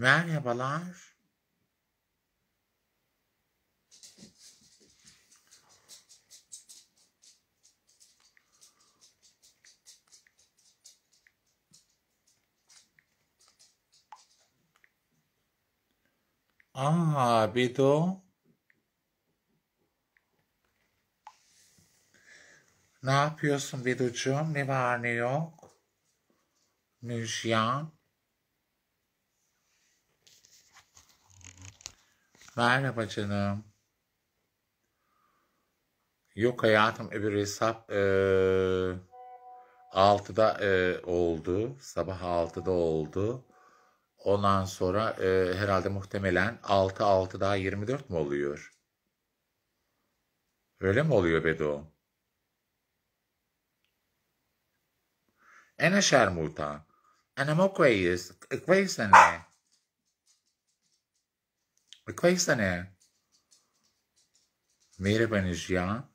Merhabalar. Aa, Bedo. Ne yapıyorsun Bedocuğum? Ne var ne yok? Müjgan. Merhaba canım. Yok hayatım öbür hesap e, 6'da e, oldu. Sabah 6'da oldu. Ondan sonra e, herhalde muhtemelen 6 6 daha 24 mi oluyor? Öyle mi oluyor Bedo? Ana şermuta. Ana mı koyuyoruz? Koyuyoruz. E questa ne è? Mere Benejia.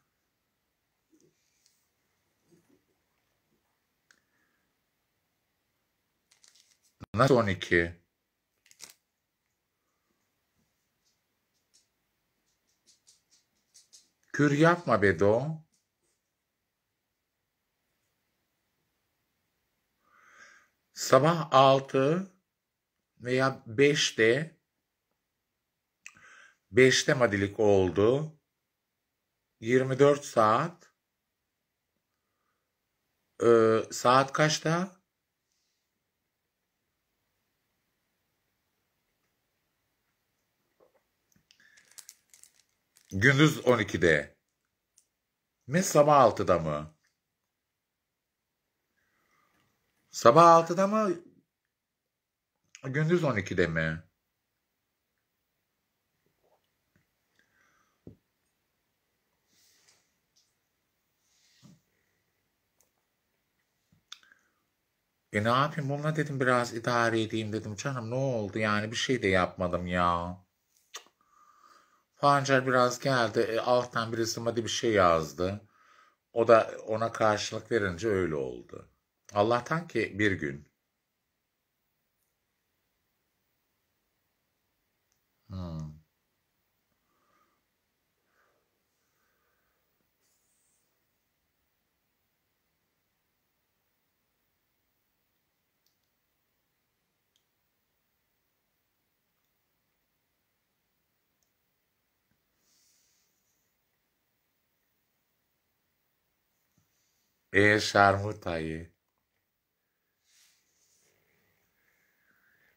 Nasıl 12? Kür yapma Bedo. Sabah 6 veya 5'te 5'te madilik oldu. 24 saat. Ee, saat kaçta? Gündüz 12'de. Mi sabah 6'da mı? Sabah 6'da mı? Gündüz 12'de mi? E ne yapayım bununla dedim biraz idare edeyim dedim. Canım ne oldu yani bir şey de yapmadım ya. Pancar biraz geldi. E, alttan birisi hadi bir şey yazdı. O da ona karşılık verince öyle oldu. Allah'tan ki bir gün. Hmm. E şarmutayı.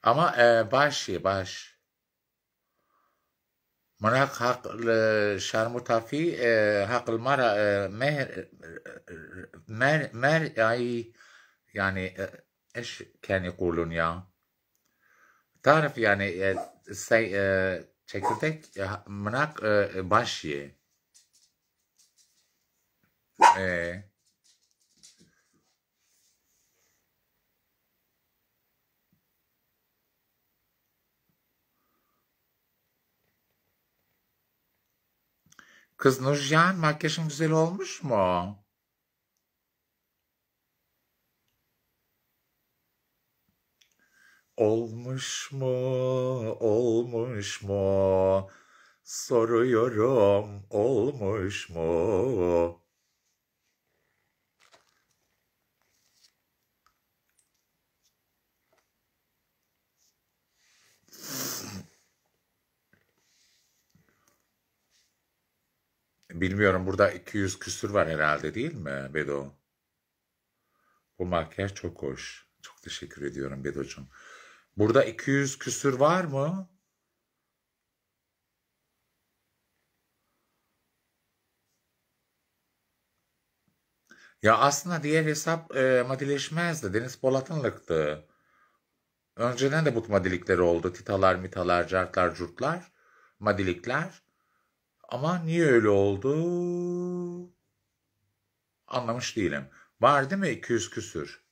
Ama e, baş ye baş. Manak hak şarmuta fi e, hak المرأة e, mer mer mer ay yani e, ايش كان يقولون ya تعرف yani e, say, e, çekirdek e, kız Nurcan makyajın güzel olmuş mu? Olmuş mu? Olmuş mu? Soruyorum olmuş mu? Bilmiyorum burada 200 küsür var herhalde değil mi Bedo? Bu makyaj çok hoş. Çok teşekkür ediyorum Bedo'cum. Burada 200 küsür var mı? Ya aslında diğer hesap e, madileşmezdi. Deniz Polat'ınlıktı. Önceden de bu madilikleri oldu. Titalar, mitalar, cartlar, curtlar, madilikler. Ama niye öyle oldu? Anlamış değilim. Var değil mi 200 küsür?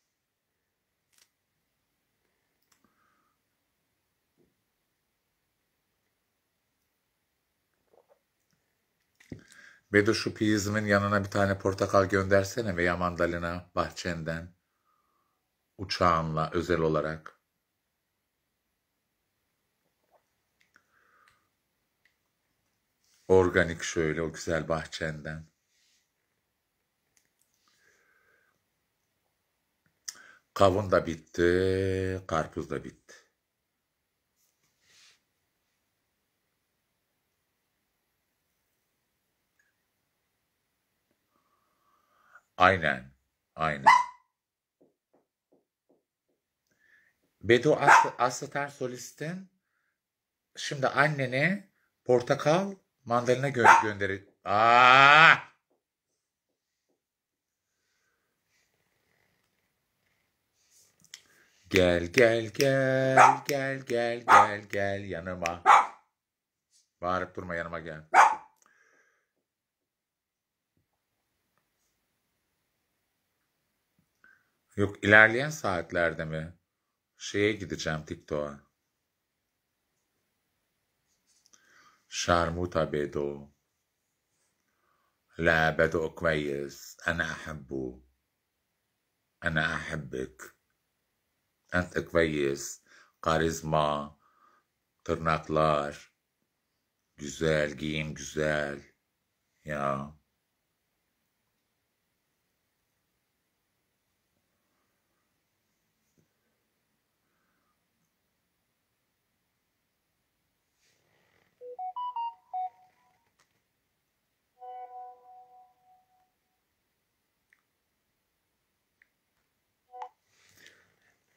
Bedo şu piyizmin yanına bir tane portakal göndersene veya mandalina bahçenden. Uçağınla özel olarak. Organik şöyle o güzel bahçenden. Kavun da bitti, karpuz da bitti. Aynen, aynen. Bedo Aslı, Aslı Ter solistin şimdi annene portakal mandalina gö gönderir. Aa! Gel gel gel gel gel gel gel yanıma. Bağırıp durma yanıma gel. Yok ilerleyen saatlerde mi? Şeye gideceğim TikTok'a. شارموطة بيدو لا بدو كويس أنا أحبه أنا أحبك أنت كويس karizma tırnaklar güzel giyim güzel ya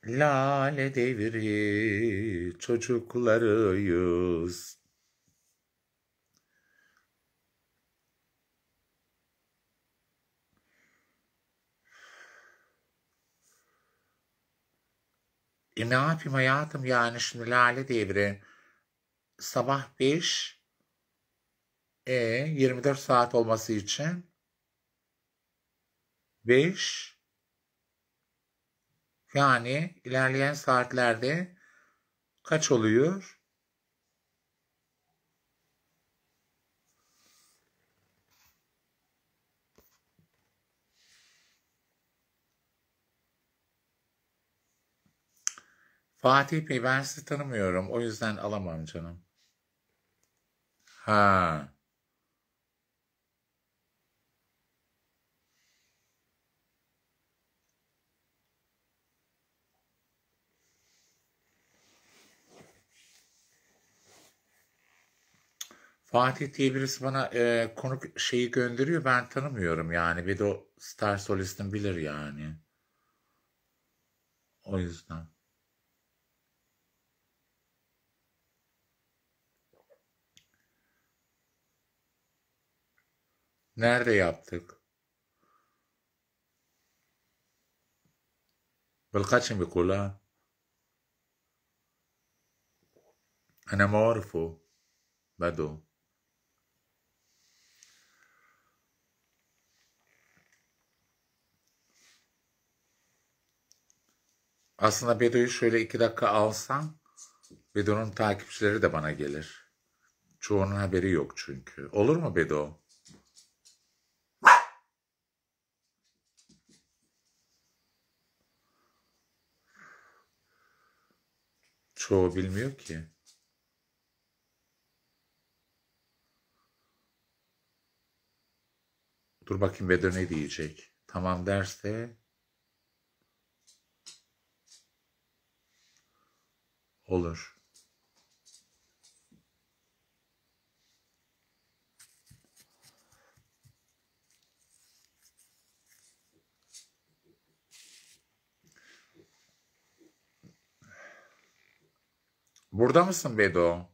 Lale devri çocuklarıyız. E ne yapayım hayatım yani şimdi lale devri. Sabah 5 e 24 saat olması için 5 yani ilerleyen saatlerde kaç oluyor? Fatih Bey ben sizi tanımıyorum. O yüzden alamam canım. Ha. Fatih diye birisi bana e, konuk şeyi gönderiyor. Ben tanımıyorum yani. Bir de o Star Solist'in bilir yani. O yüzden. Nerede yaptık? بالقدش بيقولها أنا ما أعرفه بدو Aslında Bedo'yu şöyle iki dakika alsam Bedo'nun takipçileri de bana gelir. Çoğunun haberi yok çünkü. Olur mu Bedo? Çoğu bilmiyor ki. Dur bakayım Bedo ne diyecek. Tamam derse olur. Burada mısın Bedo?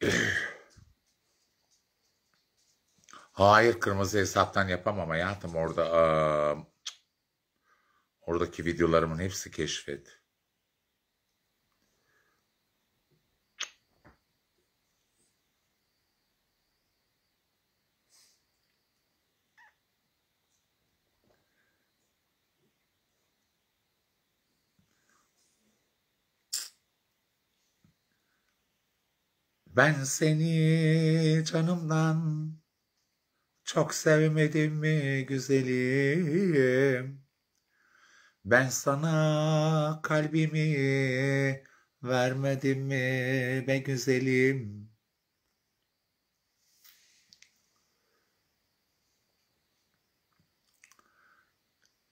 Hayır kırmızı hesaptan yapamam hayatım orada aa, oradaki videolarımın hepsi keşfet. Ben seni canımdan çok sevmedim mi güzelim? Ben sana kalbimi vermedim mi be güzelim?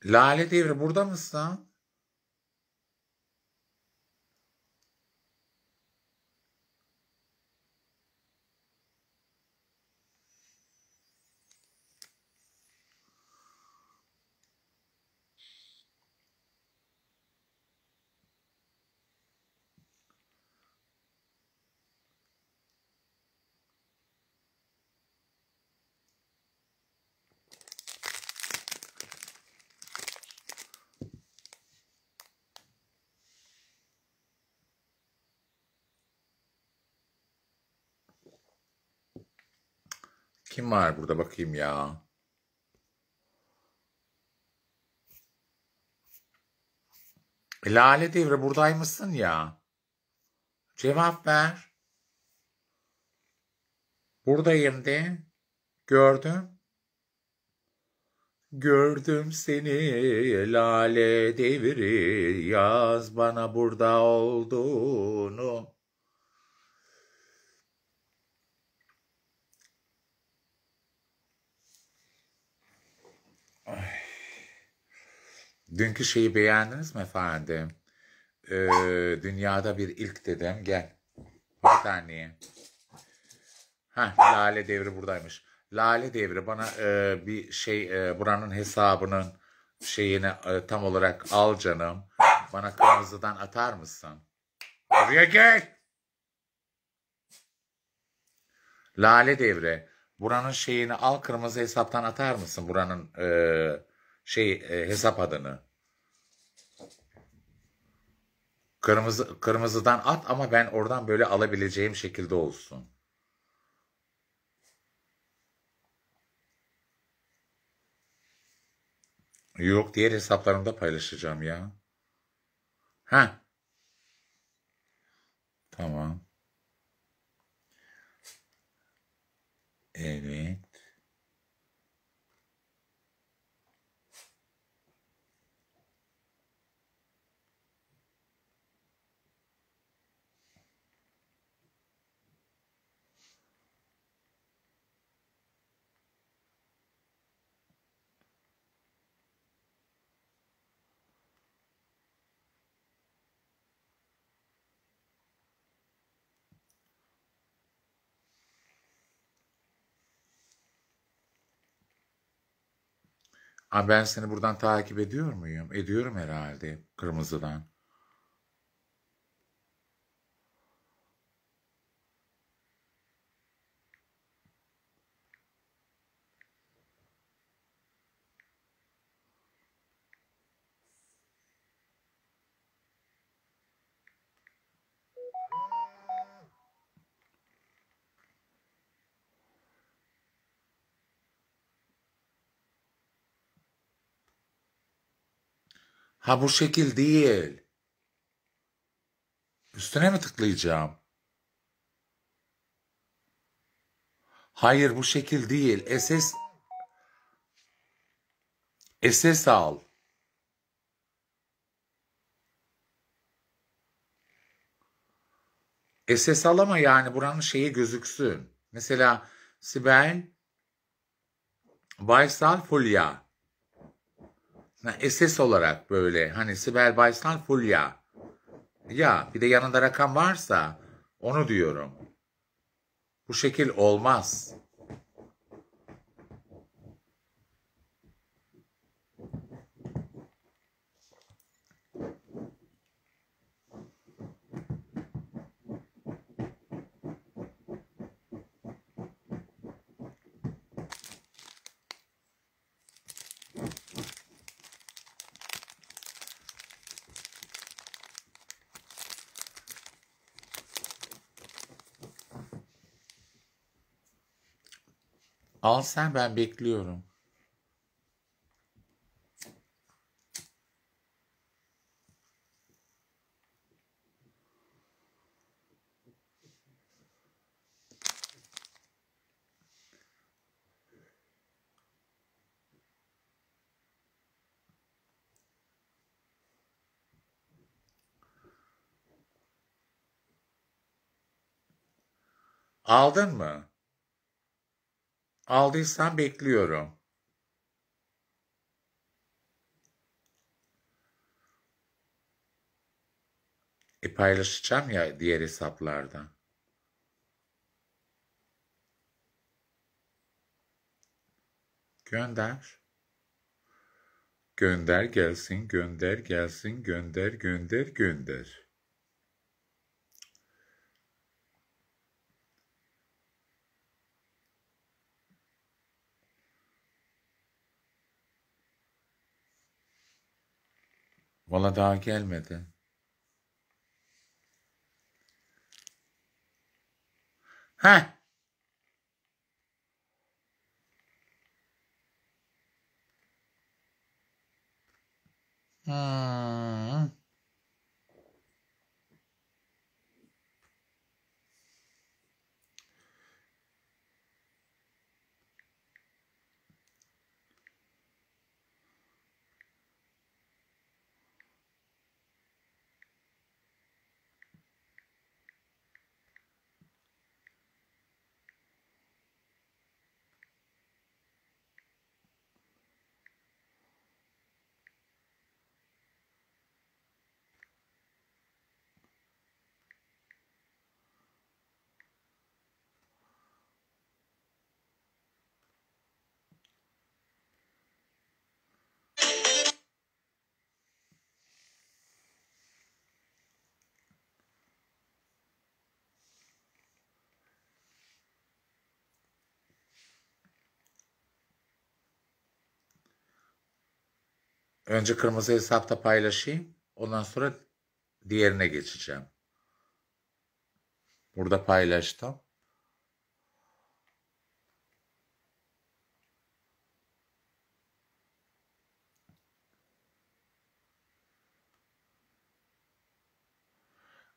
Lale Devri burada mısın? Var burada bakayım ya? Lale Devri buradaymışsın ya. Cevap ver. Buradayım de. Gördüm. Gördüm seni lale devri yaz bana burada olduğunu. Dünkü şeyi beğendiniz mi efendim? Ee, dünyada bir ilk dedim. Gel. Bir saniye. Ha, Lale Devri buradaymış. Lale Devri bana e, bir şey e, buranın hesabının şeyini e, tam olarak al canım. Bana kırmızıdan atar mısın? Buraya gel. Lale Devri buranın şeyini al kırmızı hesaptan atar mısın? Buranın e, şey e, hesap adını. Kırmızı kırmızıdan at ama ben oradan böyle alabileceğim şekilde olsun. Yok diğer hesaplarımda paylaşacağım ya. Ha. Tamam. Evet. Aa, ben seni buradan takip ediyor muyum? Ediyorum herhalde kırmızıdan. Ha bu şekil değil. Üstüne mi tıklayacağım? Hayır bu şekil değil. SS SS al. SS al ama yani buranın şeyi gözüksün. Mesela Sibel Baysal Fulya. Ha, SS olarak böyle hani Sibel Baysal Fulya. Ya bir de yanında rakam varsa onu diyorum. Bu şekil olmaz. Al sen ben bekliyorum. Aldın mı? Aldıysan bekliyorum. E paylaşacağım ya diğer hesaplarda. Gönder. Gönder gelsin, gönder gelsin, gönder, gönder, gönder. Valla daha gelmedi. Heh. Hmm. Önce kırmızı hesapta paylaşayım. Ondan sonra diğerine geçeceğim. Burada paylaştım.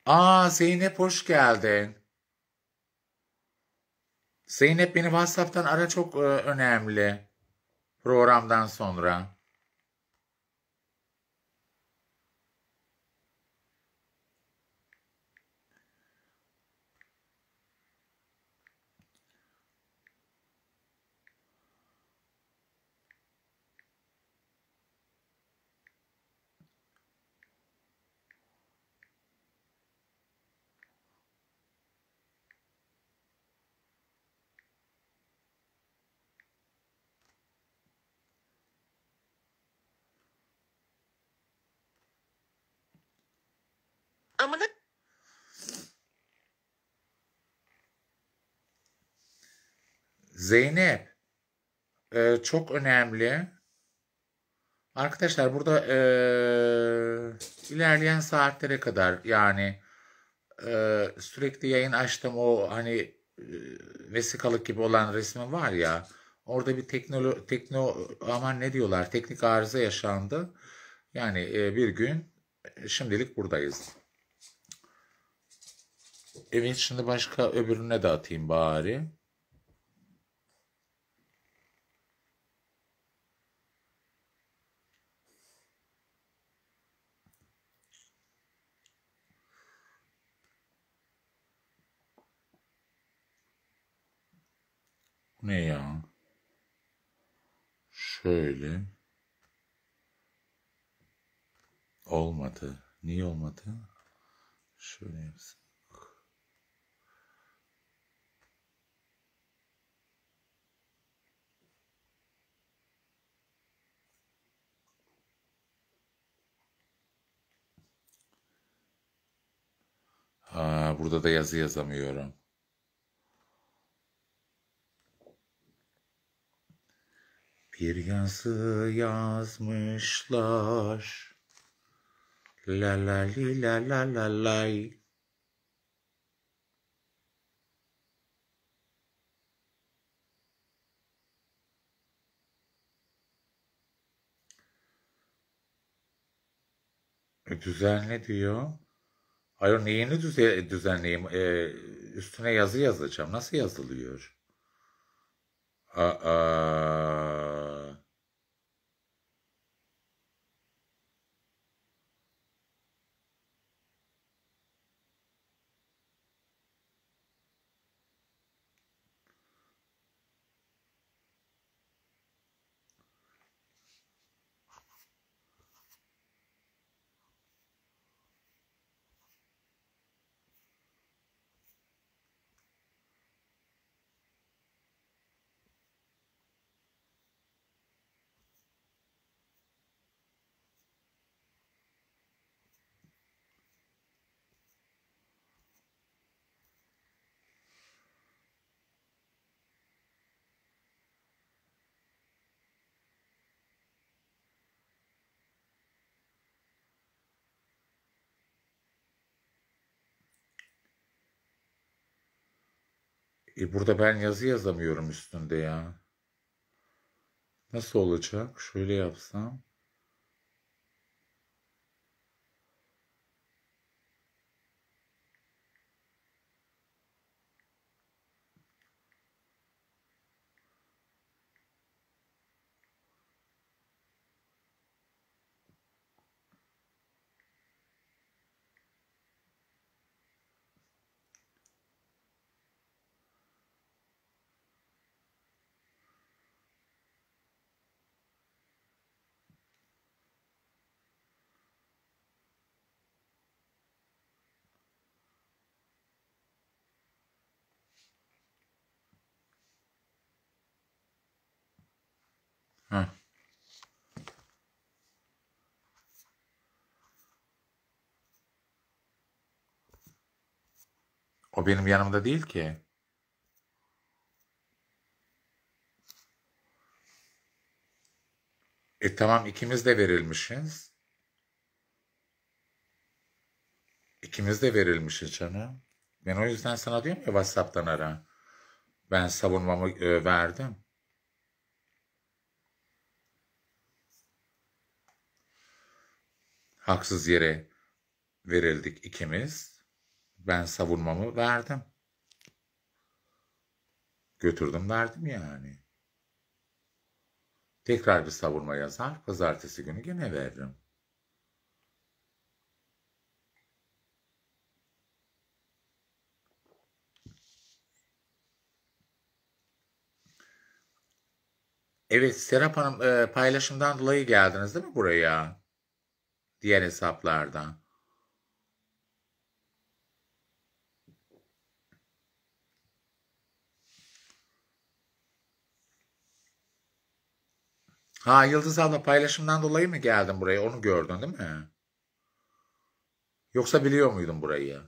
Aa Zeynep hoş geldin. Zeynep beni WhatsApp'tan ara çok e, önemli. Programdan sonra. Zeynep e, çok önemli. Arkadaşlar burada e, ilerleyen saatlere kadar yani e, sürekli yayın açtım o hani e, vesikalık gibi olan resmi var ya orada bir teknolo tekno aman ne diyorlar teknik arıza yaşandı. Yani e, bir gün e, şimdilik buradayız. Evet şimdi başka öbürüne de atayım bari. Bu ne ya? Şöyle. Olmadı. Niye olmadı? Şöyle yapsın. Ha, burada da yazı yazamıyorum. Bir yazı yazmışlar. La la li la la la lay. E, Düzenle diyor. Hayır neyini düze düzenleyeyim? E, üstüne yazı yazacağım. Nasıl yazılıyor? Aa. E burada ben yazı yazamıyorum üstünde ya. Nasıl olacak? Şöyle yapsam. Benim yanımda değil ki. E tamam ikimiz de verilmişiz. İkimiz de verilmişiz canım. Ben o yüzden sana diyorum ya WhatsApp'tan ara. Ben savunmamı e, verdim. Haksız yere verildik ikimiz. Ben savunmamı verdim. Götürdüm verdim yani. Tekrar bir savunma yazar. Pazartesi günü gene veririm. Evet Serap Hanım e, paylaşımdan dolayı geldiniz değil mi buraya? Diğer hesaplardan. Ha Yıldız abla paylaşımdan dolayı mı geldin buraya? Onu gördün değil mi? Yoksa biliyor muydun burayı?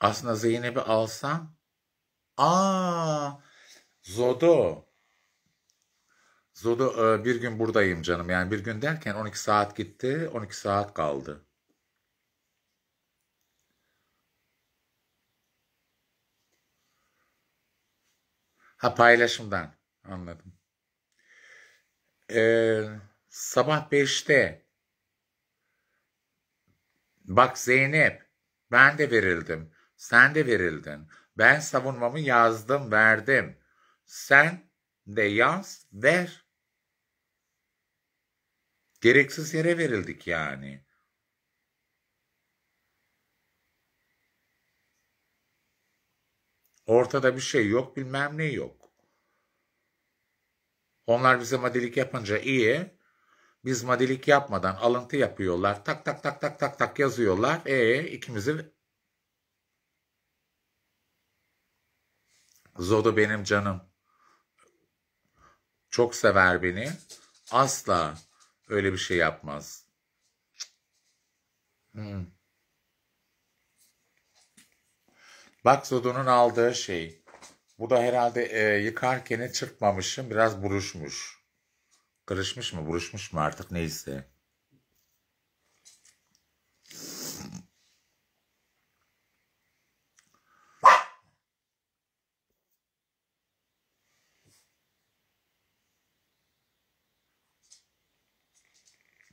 Aslında Zeynep'i alsam. Aa, Zodo. Zodo e, bir gün buradayım canım. Yani bir gün derken 12 saat gitti, 12 saat kaldı. Ha paylaşımdan. Anladım. Ee, sabah 5'te. Bak Zeynep, ben de verildim. Sen de verildin. Ben savunmamı yazdım, verdim. Sen de yaz, ver. Gereksiz yere verildik yani. Ortada bir şey yok, bilmem ne yok. Onlar bize madilik yapınca iyi. Biz madilik yapmadan alıntı yapıyorlar. Tak tak tak tak tak tak yazıyorlar. E ikimizi Zodo benim canım. Çok sever beni. Asla öyle bir şey yapmaz. Hmm. Bak Zodo'nun aldığı şey. Bu da herhalde e, yıkarken çırpmamışım. Biraz buruşmuş. Kırışmış mı buruşmuş mu artık neyse.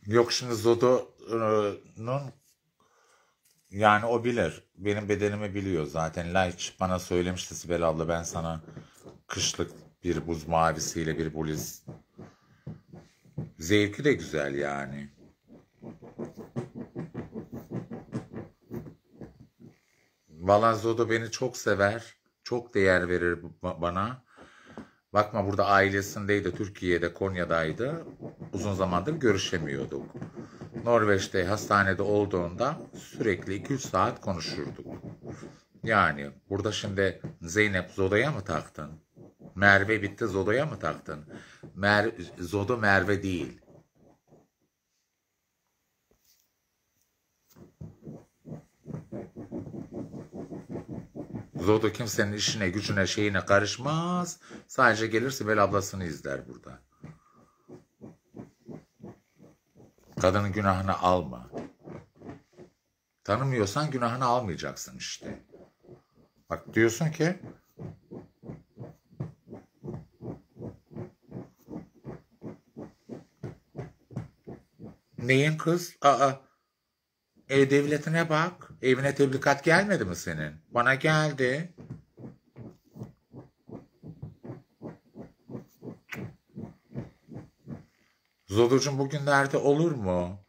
Yok şimdi Zodo'nun yani o bilir. Benim bedenimi biliyor zaten. Laiç bana söylemişti Sibel abla ben sana kışlık bir buz mavisiyle bir bluz. Zevki de güzel yani. Valla Zodo beni çok sever. Çok değer verir bana. Bakma burada ailesindeydi, Türkiye'de, Konya'daydı. Uzun zamandır görüşemiyorduk. Norveç'te hastanede olduğunda sürekli 2-3 saat konuşurduk. Yani burada şimdi Zeynep Zoda'ya mı taktın? Merve bitti Zoda'ya mı taktın? Mer Zodo Merve değil. Zodo kimsenin işine gücüne şeyine karışmaz. Sadece gelir Sibel ablasını izler burada. Kadının günahını alma. Tanımıyorsan günahını almayacaksın işte. Bak diyorsun ki Neyin kız? Aa. E-Devleti'ne bak. Evine tebligat gelmedi mi senin? Bana geldi. Zoducum bugünlerde olur mu?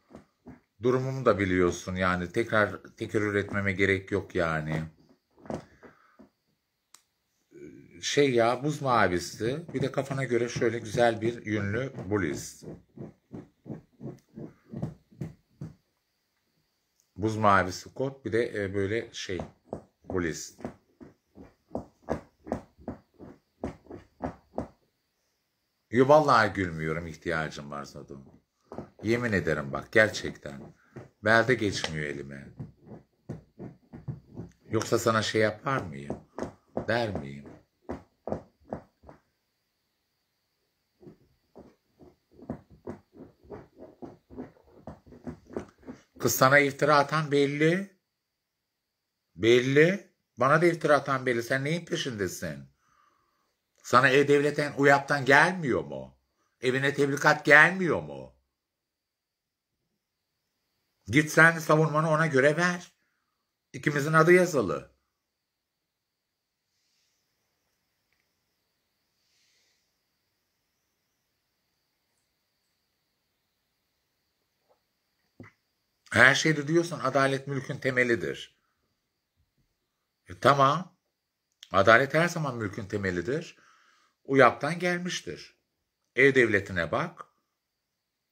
Durumumu da biliyorsun yani. Tekrar tekrar etmeme gerek yok yani. Şey ya buz mavisi. Bir de kafana göre şöyle güzel bir yünlü bluz. Buz mavisi kot bir de e, böyle şey bluz. Yo vallahi gülmüyorum ihtiyacım var Zadum. Yemin ederim bak gerçekten. Belde geçmiyor elime. Yoksa sana şey yapar mıyım? Der miyim? Kız sana iftira atan belli. Belli. Bana da iftira atan belli. Sen neyin peşindesin? Sana E-Devlet'ten UYAP'tan gelmiyor mu? Evine tebligat gelmiyor mu? Git sen savunmanı ona göre ver. İkimizin adı yazılı. Her şeyde diyorsun adalet mülkün temelidir. E, tamam. Adalet her zaman mülkün temelidir. UYAP'tan gelmiştir. E-Devleti'ne bak.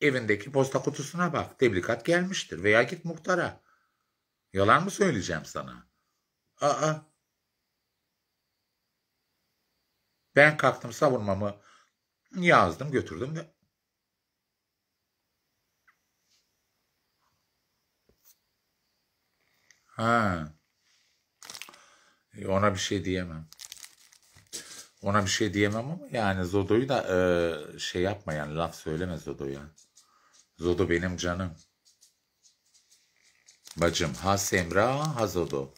Evindeki posta kutusuna bak. Tebligat gelmiştir. Veya git muhtara. Yalan mı söyleyeceğim sana? Aa. Ben kalktım savunmamı yazdım götürdüm ve Ha. E, Ona bir şey diyemem. Ona bir şey diyemem ama yani Zodo'yu da e, şey yapma yani laf söyleme Zodo'ya. Zodo benim canım. Bacım ha Semra ha Zodo.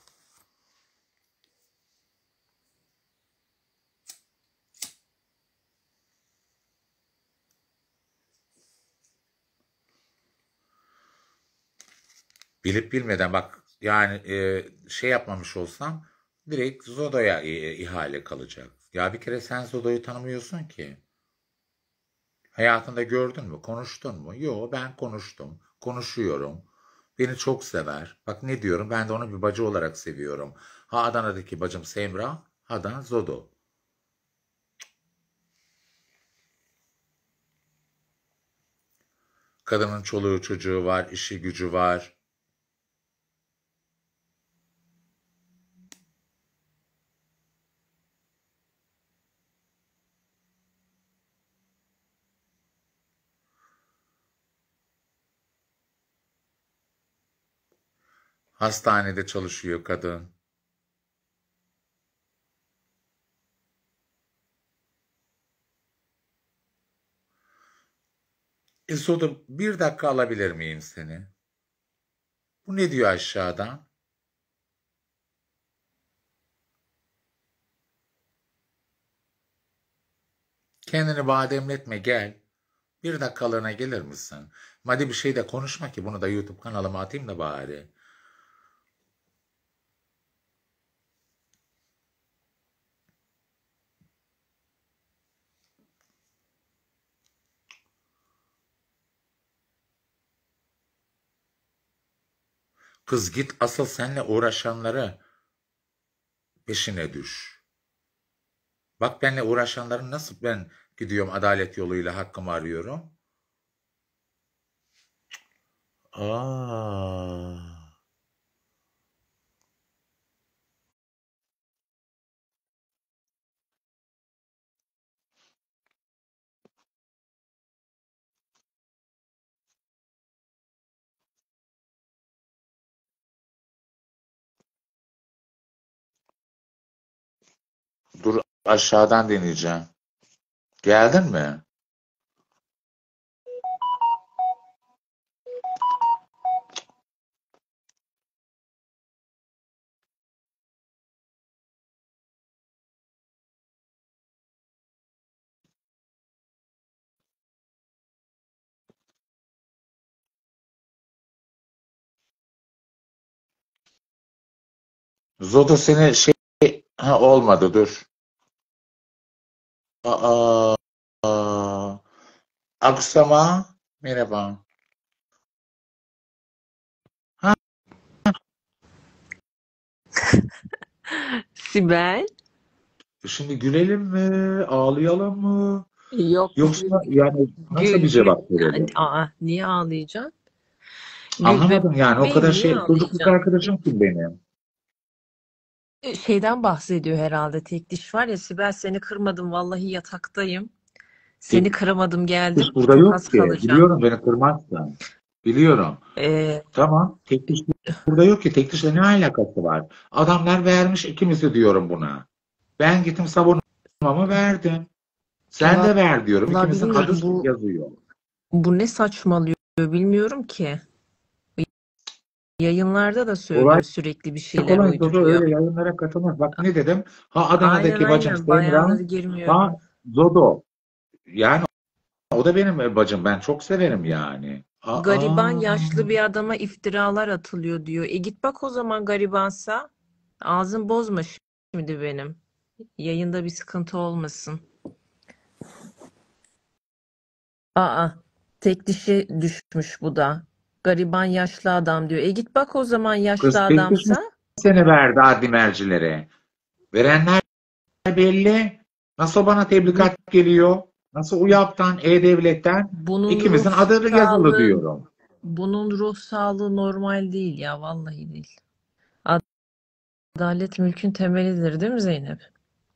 Bilip bilmeden bak yani e, şey yapmamış olsam direkt Zodo'ya e, ihale kalacak. Ya bir kere sen Zodo'yu tanımıyorsun ki. Hayatında gördün mü? Konuştun mu? Yo ben konuştum. Konuşuyorum. Beni çok sever. Bak ne diyorum ben de onu bir bacı olarak seviyorum. Ha Adana'daki bacım Semra, da Zodo. Kadının çoluğu çocuğu var, işi gücü var. Hastanede çalışıyor kadın. E Zodo bir dakika alabilir miyim seni? Bu ne diyor aşağıdan? Kendini bademletme gel. Bir dakikalığına gelir misin? Hadi bir şey de konuşma ki bunu da YouTube kanalıma atayım da bari. Kız git asıl seninle uğraşanları peşine düş. Bak benimle uğraşanların nasıl ben gidiyorum adalet yoluyla hakkımı arıyorum. Aa. Dur aşağıdan deneyeceğim. Geldin mi? Zodo seni şey ha, olmadı dur. Aa, aa. Aksama merhaba. Ha, Sibel? şimdi gülelim mi? Ağlayalım mı? Yok Yoksa yani nasıl gül, bir cevap verelim? Aa, niye ağlayacaksın? Anlamadım yani o kadar şey çocukluk arkadaşım kim benim? E, Şeyden bahsediyor herhalde tek diş var ya Sibel seni kırmadım vallahi yataktayım. Seni kıramadım geldim burada yok ki. kalacağım. Biliyorum beni kırmazsan. Biliyorum. Ee, Tamam. Tek diş burada yok ki. Tek dişle ne alakası var? Adamlar vermiş ikimizi diyorum buna. Ben gittim savunmamı verdim. Sen de ver diyorum. İkimizin adı bu yazıyor. bu ne saçmalıyor bilmiyorum ki. Yayınlarda da söylüyor Olay sürekli bir şeyler kolay Zozo uyduruyor. öyle yayınlara katılmaz. Bak ne dedim? Ha Aynen Adana'daki bacım aynen bayağıdır Semra, girmiyorum. ha Zodo. Yani o da benim bacım. Ben çok severim yani. Gariban Aa. yaşlı bir adama iftiralar atılıyor diyor. E git bak o zaman garibansa. Ağzın bozma şimdi benim. Yayında bir sıkıntı olmasın. Aa, tek dişi düşmüş bu da. Gariban yaşlı adam diyor. E git bak o zaman yaşlı Kız adamsa. seni verdi adli mercilere? Verenler belli. Nasıl bana tebligat geliyor? Nasıl UYAP'tan, E-Devlet'ten? bunun İkimizin ruh adı yazılı diyorum. bunun ruh sağlığı normal değil ya. Vallahi değil. Adalet mülkün temelidir değil mi Zeynep?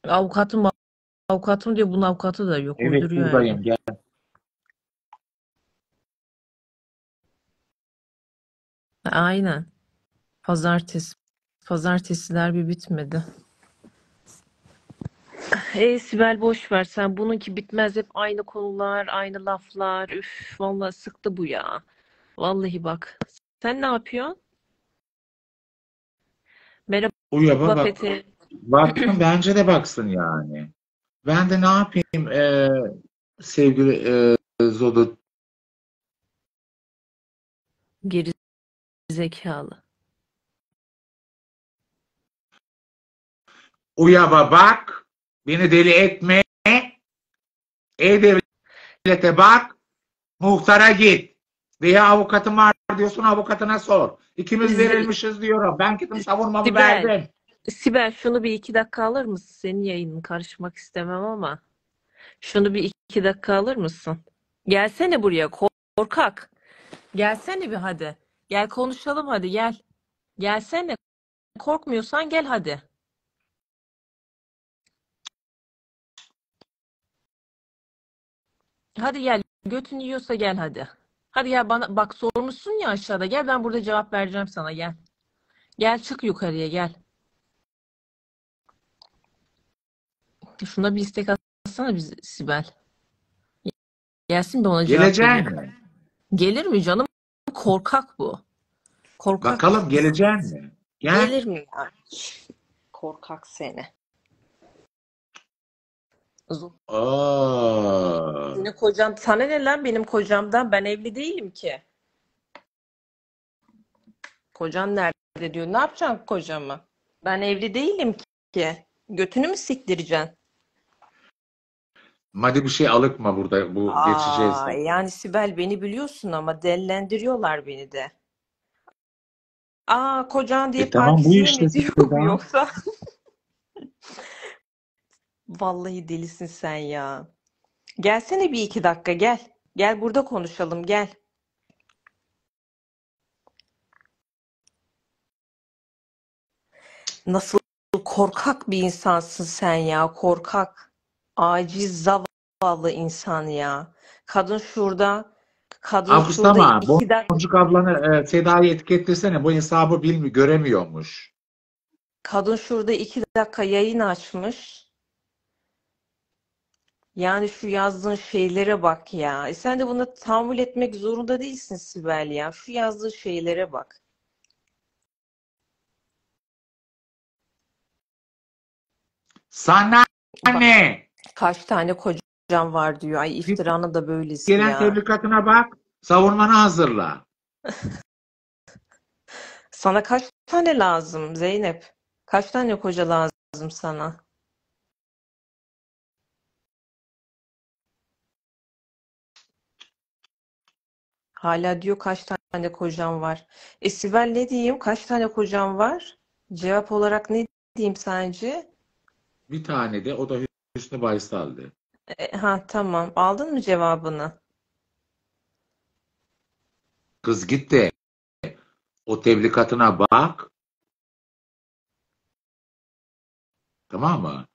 Avukatım avukatım diyor. Bunun avukatı da yok. Evet Uyduruyor buradayım yani. gel. Aynen. Pazartesi. Pazartesiler bir bitmedi. Ey Sibel boş ver sen. Bununki bitmez hep aynı konular, aynı laflar. Üf, vallahi sıktı bu ya. Vallahi bak. Sen ne yapıyorsun? Merhaba UYAP'a bak. Fethi. Baksın bence de baksın yani. Ben de ne yapayım e, sevgili e, Zodo Geri zekalı. UYAP'a bak. Beni deli etme. E-Devlet'e bak. Muhtara git. Veya avukatım var diyorsun avukatına sor. İkimiz Z- verilmişiz diyorum. Ben gittim savunmamı Sibel, verdim. Sibel şunu bir iki dakika alır mısın? Senin yayının karışmak istemem ama. Şunu bir iki dakika alır mısın? Gelsene buraya korkak. Gelsene bir hadi. Gel konuşalım hadi gel. Gelsene. Korkmuyorsan gel hadi. Hadi gel. Götün yiyorsa gel hadi. Hadi gel bana bak sormuşsun ya aşağıda. Gel ben burada cevap vereceğim sana gel. Gel çık yukarıya gel. Şuna bir istek atsana biz Sibel. Gelsin de ona cevap Geleceksin vereyim. mi? Gelir mi canım? Korkak bu. Korkak Bakalım geleceksin mi? Gel. gelir mi ya? Korkak seni. Zo- Aa. Senin kocan sana ne lan benim kocamdan? Ben evli değilim ki. Kocan nerede diyor. Ne yapacaksın kocamı? Ben evli değilim ki. Götünü mü siktireceksin? Hadi bir şey alıkma burada. Bu geçeceğiz. Aa, yani Sibel beni biliyorsun ama dellendiriyorlar beni de. Aa kocan diye E tamam bu işte mi diyor bu yoksa? Vallahi delisin sen ya. Gelsene bir iki dakika gel. Gel burada konuşalım gel. Nasıl korkak bir insansın sen ya korkak. Aciz zavallı insan ya. Kadın şurada kadın şurada Aksama. iki dakika Boncuk ablanı e, Seda'yı etiketlesene. Bu hesabı bilmi göremiyormuş. kadın şurada iki dakika yayın açmış. Yani şu yazdığın şeylere bak ya. E sen de buna tahammül etmek zorunda değilsin Sibel ya. Şu yazdığı şeylere bak. Sana ne? Kaç tane kocam var diyor. Ay Git iftiranı da böylesi gelen ya. tebligatına bak. Savunmanı hazırla. Sana kaç tane lazım Zeynep? Kaç tane koca lazım sana? Hala diyor kaç tane kocam var. E Sibel ne diyeyim? Kaç tane kocam var? Cevap olarak ne diyeyim sence? Bir tane de o da Hüsnü Baysal'dı. E, ha tamam. Aldın mı cevabını? Kız git de o tebligatına bak. Tamam mı?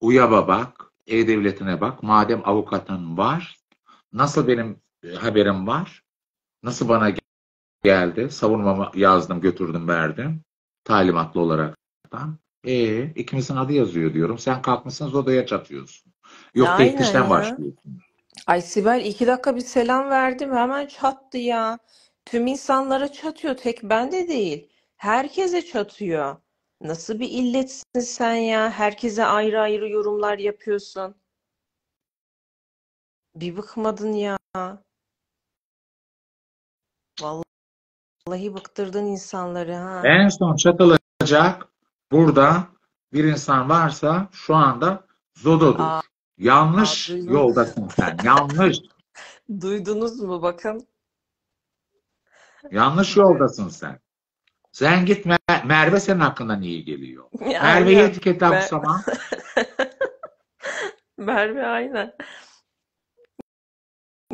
UYAB'a bak. E-Devleti'ne bak. Madem avukatın var. Nasıl benim e, haberim var? Nasıl bana gel- geldi? Savunmamı yazdım, götürdüm, verdim. Talimatlı olaraktan. E ikimizin adı yazıyor diyorum. Sen kalkmışsın odaya çatıyorsun. Yok Aynen teftişten ya. başlıyorsun. Ay Sibel iki dakika bir selam verdim hemen çattı ya. Tüm insanlara çatıyor tek bende değil. Herkese çatıyor. Nasıl bir illetsin sen ya? Herkese ayrı ayrı yorumlar yapıyorsun. Bir bıkmadın ya. Vallahi bıktırdın insanları ha. En son çatılacak burada bir insan varsa şu anda Zodo'dur. Aa, Yanlış aa, yoldasın sen. Yanlış. Duydunuz mu bakın? Yanlış yoldasın sen. Sen git Mer- Merve senin hakkından iyi geliyor. Ya, Merve'yi etiketle Ben- bu zaman. Merve aynen.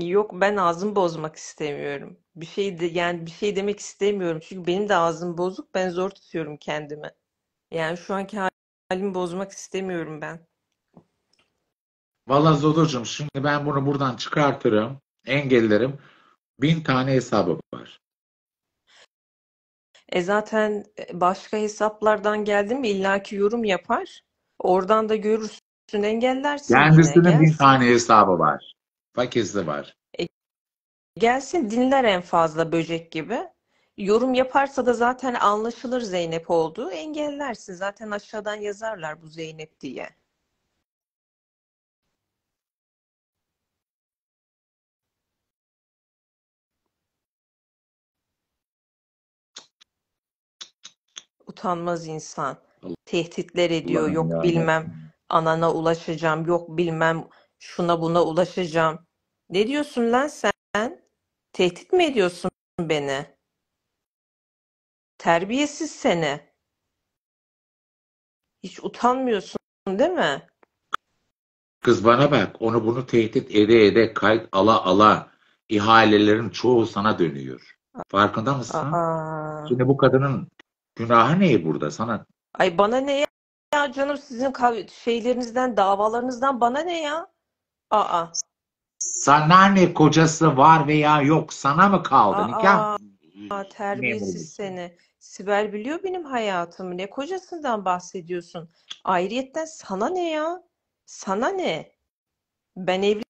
Yok ben ağzımı bozmak istemiyorum. Bir şey de yani bir şey demek istemiyorum. Çünkü benim de ağzım bozuk. Ben zor tutuyorum kendimi. Yani şu anki halimi bozmak istemiyorum ben. Valla Zodo'cum şimdi ben bunu buradan çıkartırım. Engellerim. Bin tane hesabı var. E zaten başka hesaplardan geldi mi illaki yorum yapar. Oradan da görürsün engellersin yine. Kendisinin bin Gelsin. tane hesabı var. Fakirsi var. Gelsin dinler en fazla böcek gibi. Yorum yaparsa da zaten anlaşılır Zeynep olduğu. Engellersin. Zaten aşağıdan yazarlar bu Zeynep diye. Utanmaz insan. Tehditler ediyor. Allah'ım Yok ya bilmem anana ulaşacağım. Yok bilmem şuna buna ulaşacağım. Ne diyorsun lan sen? Tehdit mi ediyorsun beni? Terbiyesiz seni. Hiç utanmıyorsun değil mi? Kız bana bak, onu bunu tehdit ede ede kayıt ala ala ihalelerin çoğu sana dönüyor. Farkında mısın? Aa. Şimdi bu kadının günahı ne burada? Sana Ay bana ne ya? Ya canım sizin şeylerinizden, davalarınızdan bana ne ya? Aa. sana ne kocası var veya yok sana mı kaldı? Aa, Nikah Aa, terbiyesiz seni. Sibel biliyor benim hayatımı. Ne kocasından bahsediyorsun? Ayrıyetten sana ne ya? Sana ne? Ben evli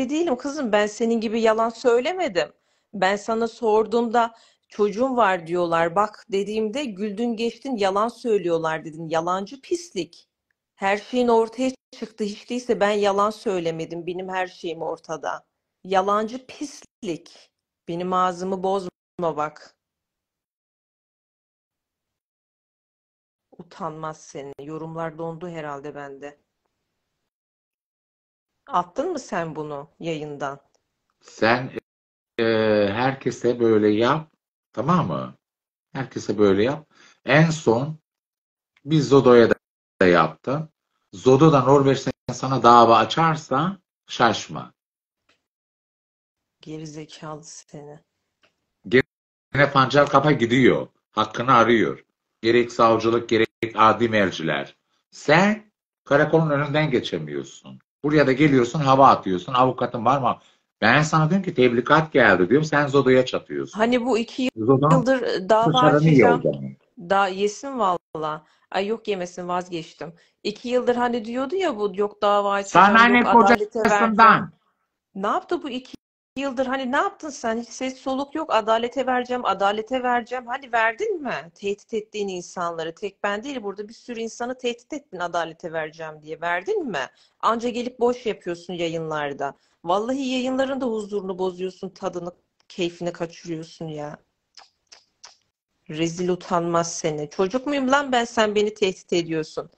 değilim kızım. Ben senin gibi yalan söylemedim. Ben sana sorduğumda çocuğum var diyorlar. Bak dediğimde güldün geçtin yalan söylüyorlar dedin. Yalancı pislik. Her şeyin ortaya çıktı. Hiç değilse ben yalan söylemedim. Benim her şeyim ortada. Yalancı pislik. Benim ağzımı bozma bak. Utanmaz seni. Yorumlar dondu herhalde bende. Attın mı sen bunu yayından? Sen e, herkese böyle yap. Tamam mı? Herkese böyle yap. En son bir Zodo'ya da da yaptın. Zodo da Norveç'ten sana dava açarsa şaşma. Gerizekalı seni. Yine pancar kafa gidiyor. Hakkını arıyor. Gerek savcılık gerek adli merciler. Sen karakolun önünden geçemiyorsun. Buraya da geliyorsun hava atıyorsun. Avukatın var mı? Ben sana diyorum ki tebligat geldi diyorum. Sen Zodo'ya çatıyorsun. Hani bu iki Zodo'nun yıldır e, dava açacağım. zaman. Da yesin valla. Ay yok yemesin vazgeçtim. İki yıldır hani diyordu ya bu yok dava açacağım Sana ne kocasından? Ne yaptı bu iki yıldır? Hani ne yaptın sen? Hiç ses soluk yok. Adalete vereceğim, adalete vereceğim. Hani verdin mi? Tehdit ettiğin insanları. Tek ben değil burada bir sürü insanı tehdit ettin adalete vereceğim diye. Verdin mi? Anca gelip boş yapıyorsun yayınlarda. Vallahi yayınların da huzurunu bozuyorsun, tadını, keyfini kaçırıyorsun ya. Rezil utanmaz seni. Çocuk muyum lan ben sen beni tehdit ediyorsun.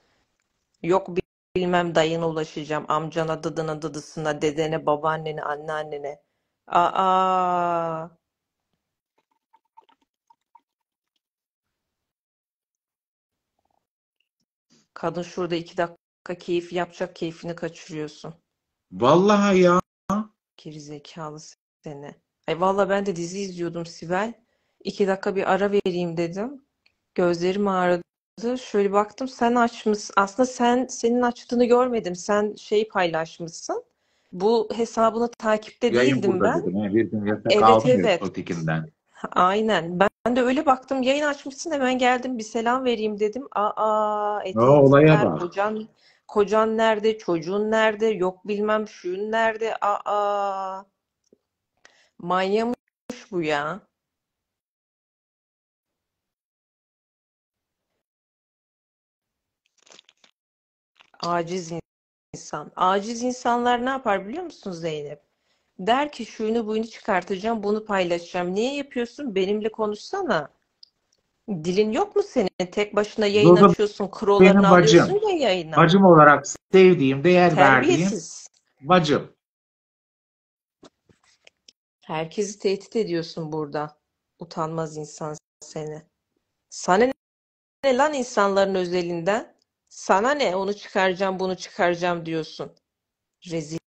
Yok bilmem dayına ulaşacağım. Amcana, dıdına, dıdısına, dedene, babaannene, anneannene. Aa, kadın şurada iki dakika keyif yapacak keyfini kaçırıyorsun. Vallahi ya. Gerizekalı seni. Ay valla ben de dizi izliyordum Sibel. İki dakika bir ara vereyim dedim. Gözlerim ağrıdı. Şöyle baktım sen açmışsın. Aslında sen senin açtığını görmedim. Sen şey paylaşmışsın. Bu hesabını takipte Yayın değildim burada ben. dedim. He, bir gün yasak Evet evet. ötekinden. Aynen. Ben de öyle baktım. Yayın açmışsın hemen geldim bir selam vereyim dedim. Aa, O olaya bak. kocan kocan nerede, çocuğun nerede, yok bilmem şuyun nerede. Aa, manyamış bu ya. Aciz insan. Aciz insanlar ne yapar biliyor musun Zeynep? Der ki şuyunu buyunu çıkartacağım, bunu paylaşacağım. Niye yapıyorsun? Benimle konuşsana. Dilin yok mu senin? Tek başına yayın Zozo açıyorsun, krolarını bacım. alıyorsun ya yayına. Bacım olarak sevdiğim, değer verdiğim Terbiyesiz. bacım. Herkesi tehdit ediyorsun burada. Utanmaz insan seni. Sana ne lan insanların özelinden? Sana ne? Onu çıkaracağım, bunu çıkaracağım diyorsun. Rezil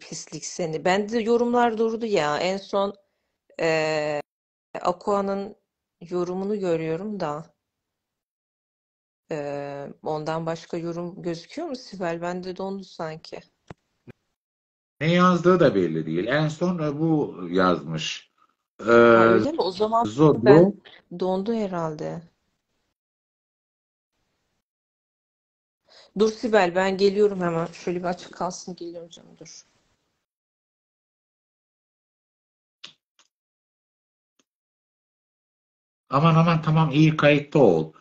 pislik seni. Ben de yorumlar durdu ya. En son eee Aqua'nın yorumunu görüyorum da eee, ondan başka yorum gözüküyor mu Sibel? Bende dondu sanki. Ne yazdığı da belli değil. En son e, bu yazmış. Ee, öyle mi? O zaman Zodo ben dondu herhalde. Dur Sibel ben geliyorum hemen. Şöyle bir açık kalsın geliyorum canım dur. aman aman tamam iyi kayıtta ol.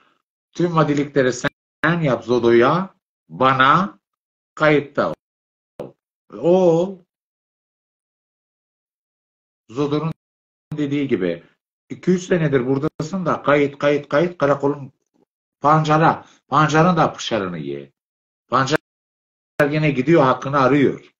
Tüm vadilikleri sen yap Zodo'ya, bana kayıtta ol. O Zodo'nun dediği gibi 2-3 senedir buradasın da kayıt kayıt kayıt karakolun pancara. Pancarın da pışarını ye. Pancar yine gidiyor hakkını arıyor.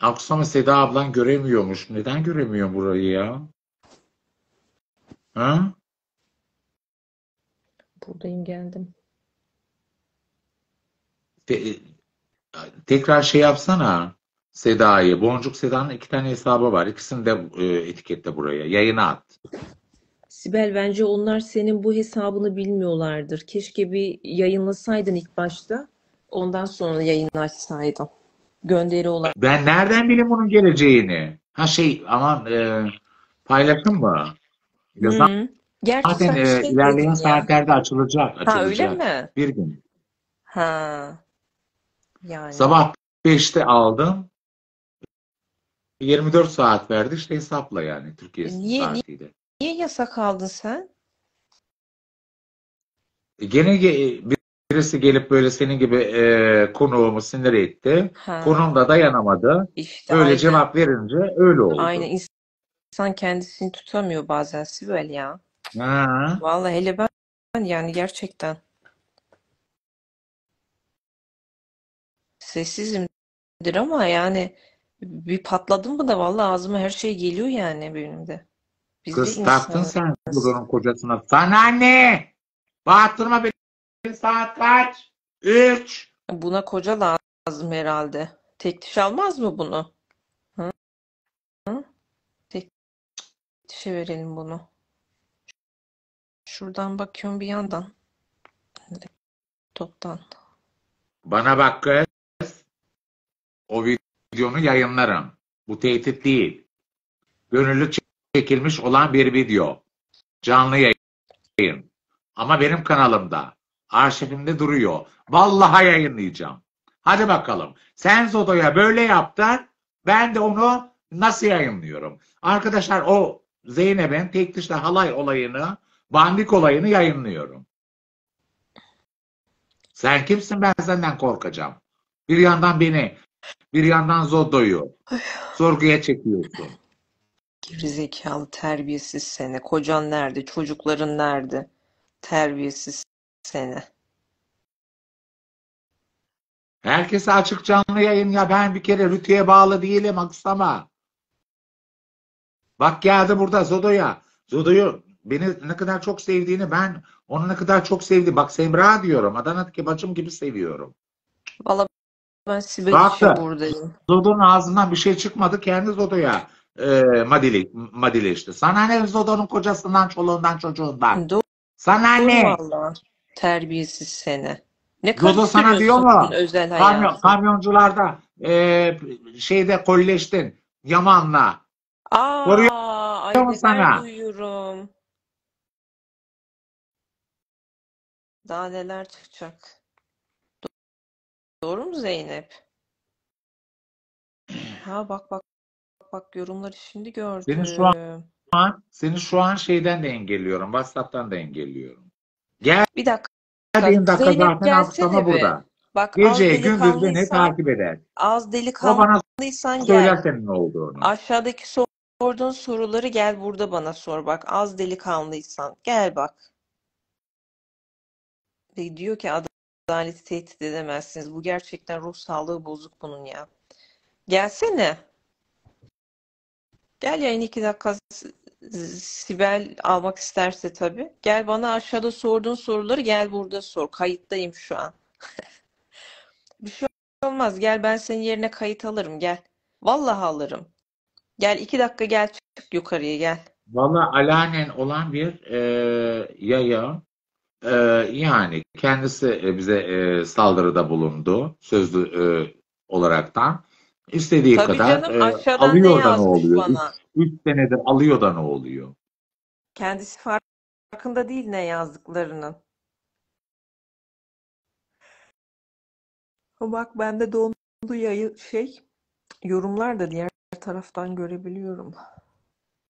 Akşama Seda ablan göremiyormuş. Neden göremiyor burayı ya? Ha? Buradayım geldim. Te- tekrar şey yapsana Seda'yı. Boncuk Seda'nın iki tane hesabı var. İkisini de e, etiketle buraya. Yayına at. Sibel bence onlar senin bu hesabını bilmiyorlardır. Keşke bir yayınlasaydın ilk başta. Ondan sonra yayını açsaydın. Gönderi olarak. Ben nereden bileyim onun geleceğini? Ha şey aman e, paylaşım mı? Ya Hı. Gerçi zaten e, şey ilerleyen saatlerde açılacak. Ha öyle Açılacak. mi? Bir gün. Ha. Yani. Sabah 5'te aldım. 24 saat verdi işte hesapla yani Türkiye E, Niye, niye, saatiyle. niye yasak aldın sen? E, Gene ge- birisi gelip böyle senin gibi e, konuğumu sinir etti. Ha. Konuğum da dayanamadı. İşte Öyle aynen. cevap verince öyle oldu. Aynen. İnsan kendisini tutamıyor bazen Sibel ya. Ha. Vallahi hele ben yani gerçekten sessizimdir ama yani bir patladım mı da vallahi ağzıma her şey geliyor yani benim de. Biz de Kız taktın insanız. sen bunun kocasına. Sana ne? Bağırtırma beni. Saat kaç? Üç. Buna koca lazım herhalde. Tek diş almaz mı bunu? Hı? Hı? Tek dişe verelim bunu. Şuradan bakıyorum bir yandan. Toptan. Bana bak kız. O videonu yayınlarım. Bu tehdit değil. Gönüllü çekilmiş olan bir video. Canlı yayın. Ama benim kanalımda. Arşivimde duruyor. Vallahi yayınlayacağım. Hadi bakalım. Sen Zodo'ya böyle yaptın. Ben de onu nasıl yayınlıyorum? Arkadaşlar o Zeynep'in tek dişle halay olayını Bandik olayını yayınlıyorum. Sen kimsin ben senden korkacağım. Bir yandan beni, bir yandan Zodo'yu sorguya çekiyorsun. Gerizekalı terbiyesiz seni. Kocan nerede? Çocukların nerede? Terbiyesiz seni. Herkese açık canlı yayın ya ben bir kere rütüye bağlı değilim aksama. Bak geldi burada Zodo'ya. Zodo'yu beni ne kadar çok sevdiğini ben onu ne kadar çok sevdi. Bak Semra diyorum. Adana'daki bacım gibi seviyorum. Valla ben Sibel Baktı. buradayım. Zodo'nun ağzından bir şey çıkmadı. Kendi Zodo'ya e, madili, madileşti. Sana ne Zodo'nun kocasından, çoluğundan, çocuğundan? Doğru Sana ne? valla. Terbiyesiz seni. Ne Zodo sana diyor mu? özel Kamyon, kamyoncularda e, şeyde kolleştin Yaman'la. Aa, Soruyor ay mu neler sana? duyuyorum. Daha neler çıkacak. Doğru mu Zeynep? Ha bak bak bak yorumları şimdi Senin şu an- gördüm. Şu an, seni şu an şeyden de engelliyorum. WhatsApp'tan da engelliyorum. Gel Bir dakika. dediğin dakika Zeynep zaten gelsene be. burada. Bak az Gece gündüz beni takip eder. az delikanlıysan gel. söyler senin ne olduğunu. Aşağıdaki sorduğun soruları gel burada bana sor. Bak az delikanlıysan gel bak. Ve diyor ki adaleti tehdit edemezsiniz. Bu gerçekten ruh sağlığı bozuk bunun ya. Gelsene. Gel yayın iki dakika Sibel almak isterse tabii. Gel bana aşağıda sorduğun soruları gel burada sor. Kayıttayım şu an. Bir şey olmaz. Gel ben senin yerine kayıt alırım. Gel. Vallahi alırım. Gel iki dakika gel çık yukarıya gel. Valla alanen olan bir e, yaya e, yani kendisi e, bize e, saldırıda bulundu sözlü e, olaraktan. İstediği Tabii kadar canım e, alıyor da ne oluyor? Üç, bana? üç senedir alıyor da ne oluyor? Kendisi farkında değil ne yazdıklarının. Bak bende dondu yayı şey yorumlar da diğer taraftan görebiliyorum.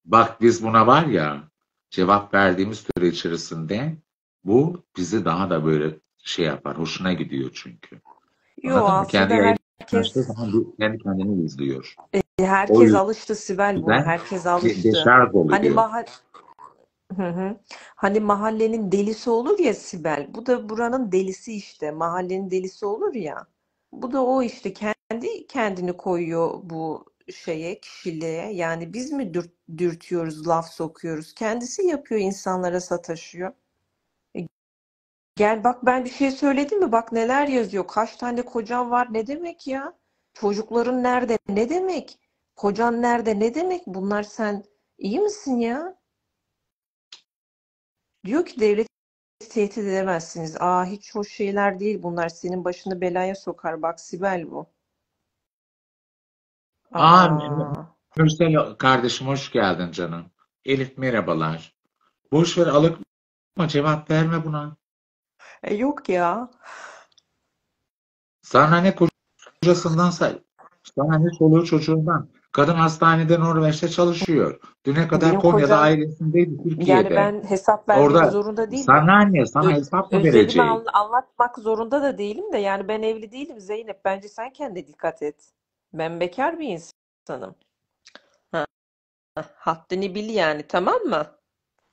Bak biz buna var ya cevap verdiğimiz süre içerisinde bu bizi daha da böyle şey yapar. Hoşuna gidiyor çünkü. Yo Anladın mı? Kendi aslında yayını herkes kendi kendini izliyor. e, O herkes alıştı Sibel buna. Herkes alıştı. Hani Hı hı. Hani mahallenin delisi olur ya Sibel. Bu da buranın delisi işte. Mahallenin delisi olur ya. Bu da o işte kendi kendini koyuyor bu şeye, kişiliğe. Yani biz mi dürt, dürtüyoruz, laf sokuyoruz? Kendisi yapıyor, insanlara sataşıyor. Gel bak ben bir şey söyledim mi? Bak neler yazıyor. Kaç tane kocan var? Ne demek ya? Çocukların nerede? Ne demek? Kocan nerede? Ne demek? Bunlar sen iyi misin ya? Diyor ki devleti tehdit edemezsiniz. Aa hiç hoş şeyler değil bunlar. Senin başını belaya sokar. Bak Sibel bu. Aa, Aa. Mürsel kardeşim hoş geldin canım. Elif merhabalar. Boş ver alıkma cevap verme buna. E, yok ya. Sana ne kocasından say. Sana ne çoluğu çocuğundan. Kadın hastanede Norveç'te çalışıyor. Düne kadar Benim Konya'da kocam ailesindeydi yani Türkiye'de. ben hesap vermek Orada zorunda değilim. sana ne? Sana Öz- hesap mı verecek? an- anlatmak zorunda da değilim de yani ben evli değilim Zeynep. Bence sen kendine dikkat et. Ben bekar bir insanım. Ha, haddini bil yani tamam mı?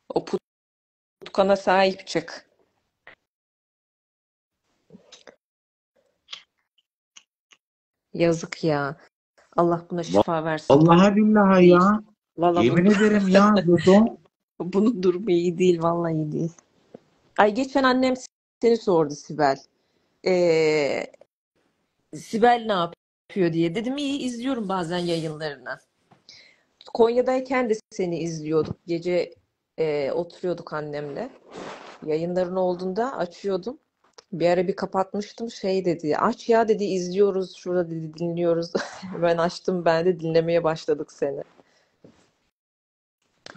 O putkana sahip çık. Yazık ya. Allah buna şifa versin. Vallahi billahi ya. Vallahi Yemin bunu, ederim ya. Dudu. bunun durumu iyi değil. Vallahi iyi değil. Ay geçen annem seni sordu Sibel. Ee, Sibel ne yapıyor diye. Dedim iyi izliyorum bazen yayınlarını. Konya'dayken de seni izliyorduk. Gece e, oturuyorduk annemle. Yayınların olduğunda açıyordum. Bir ara bir kapatmıştım şey dedi. Aç ya dedi izliyoruz şurada dedi dinliyoruz. Ben açtım ben de dinlemeye başladık seni.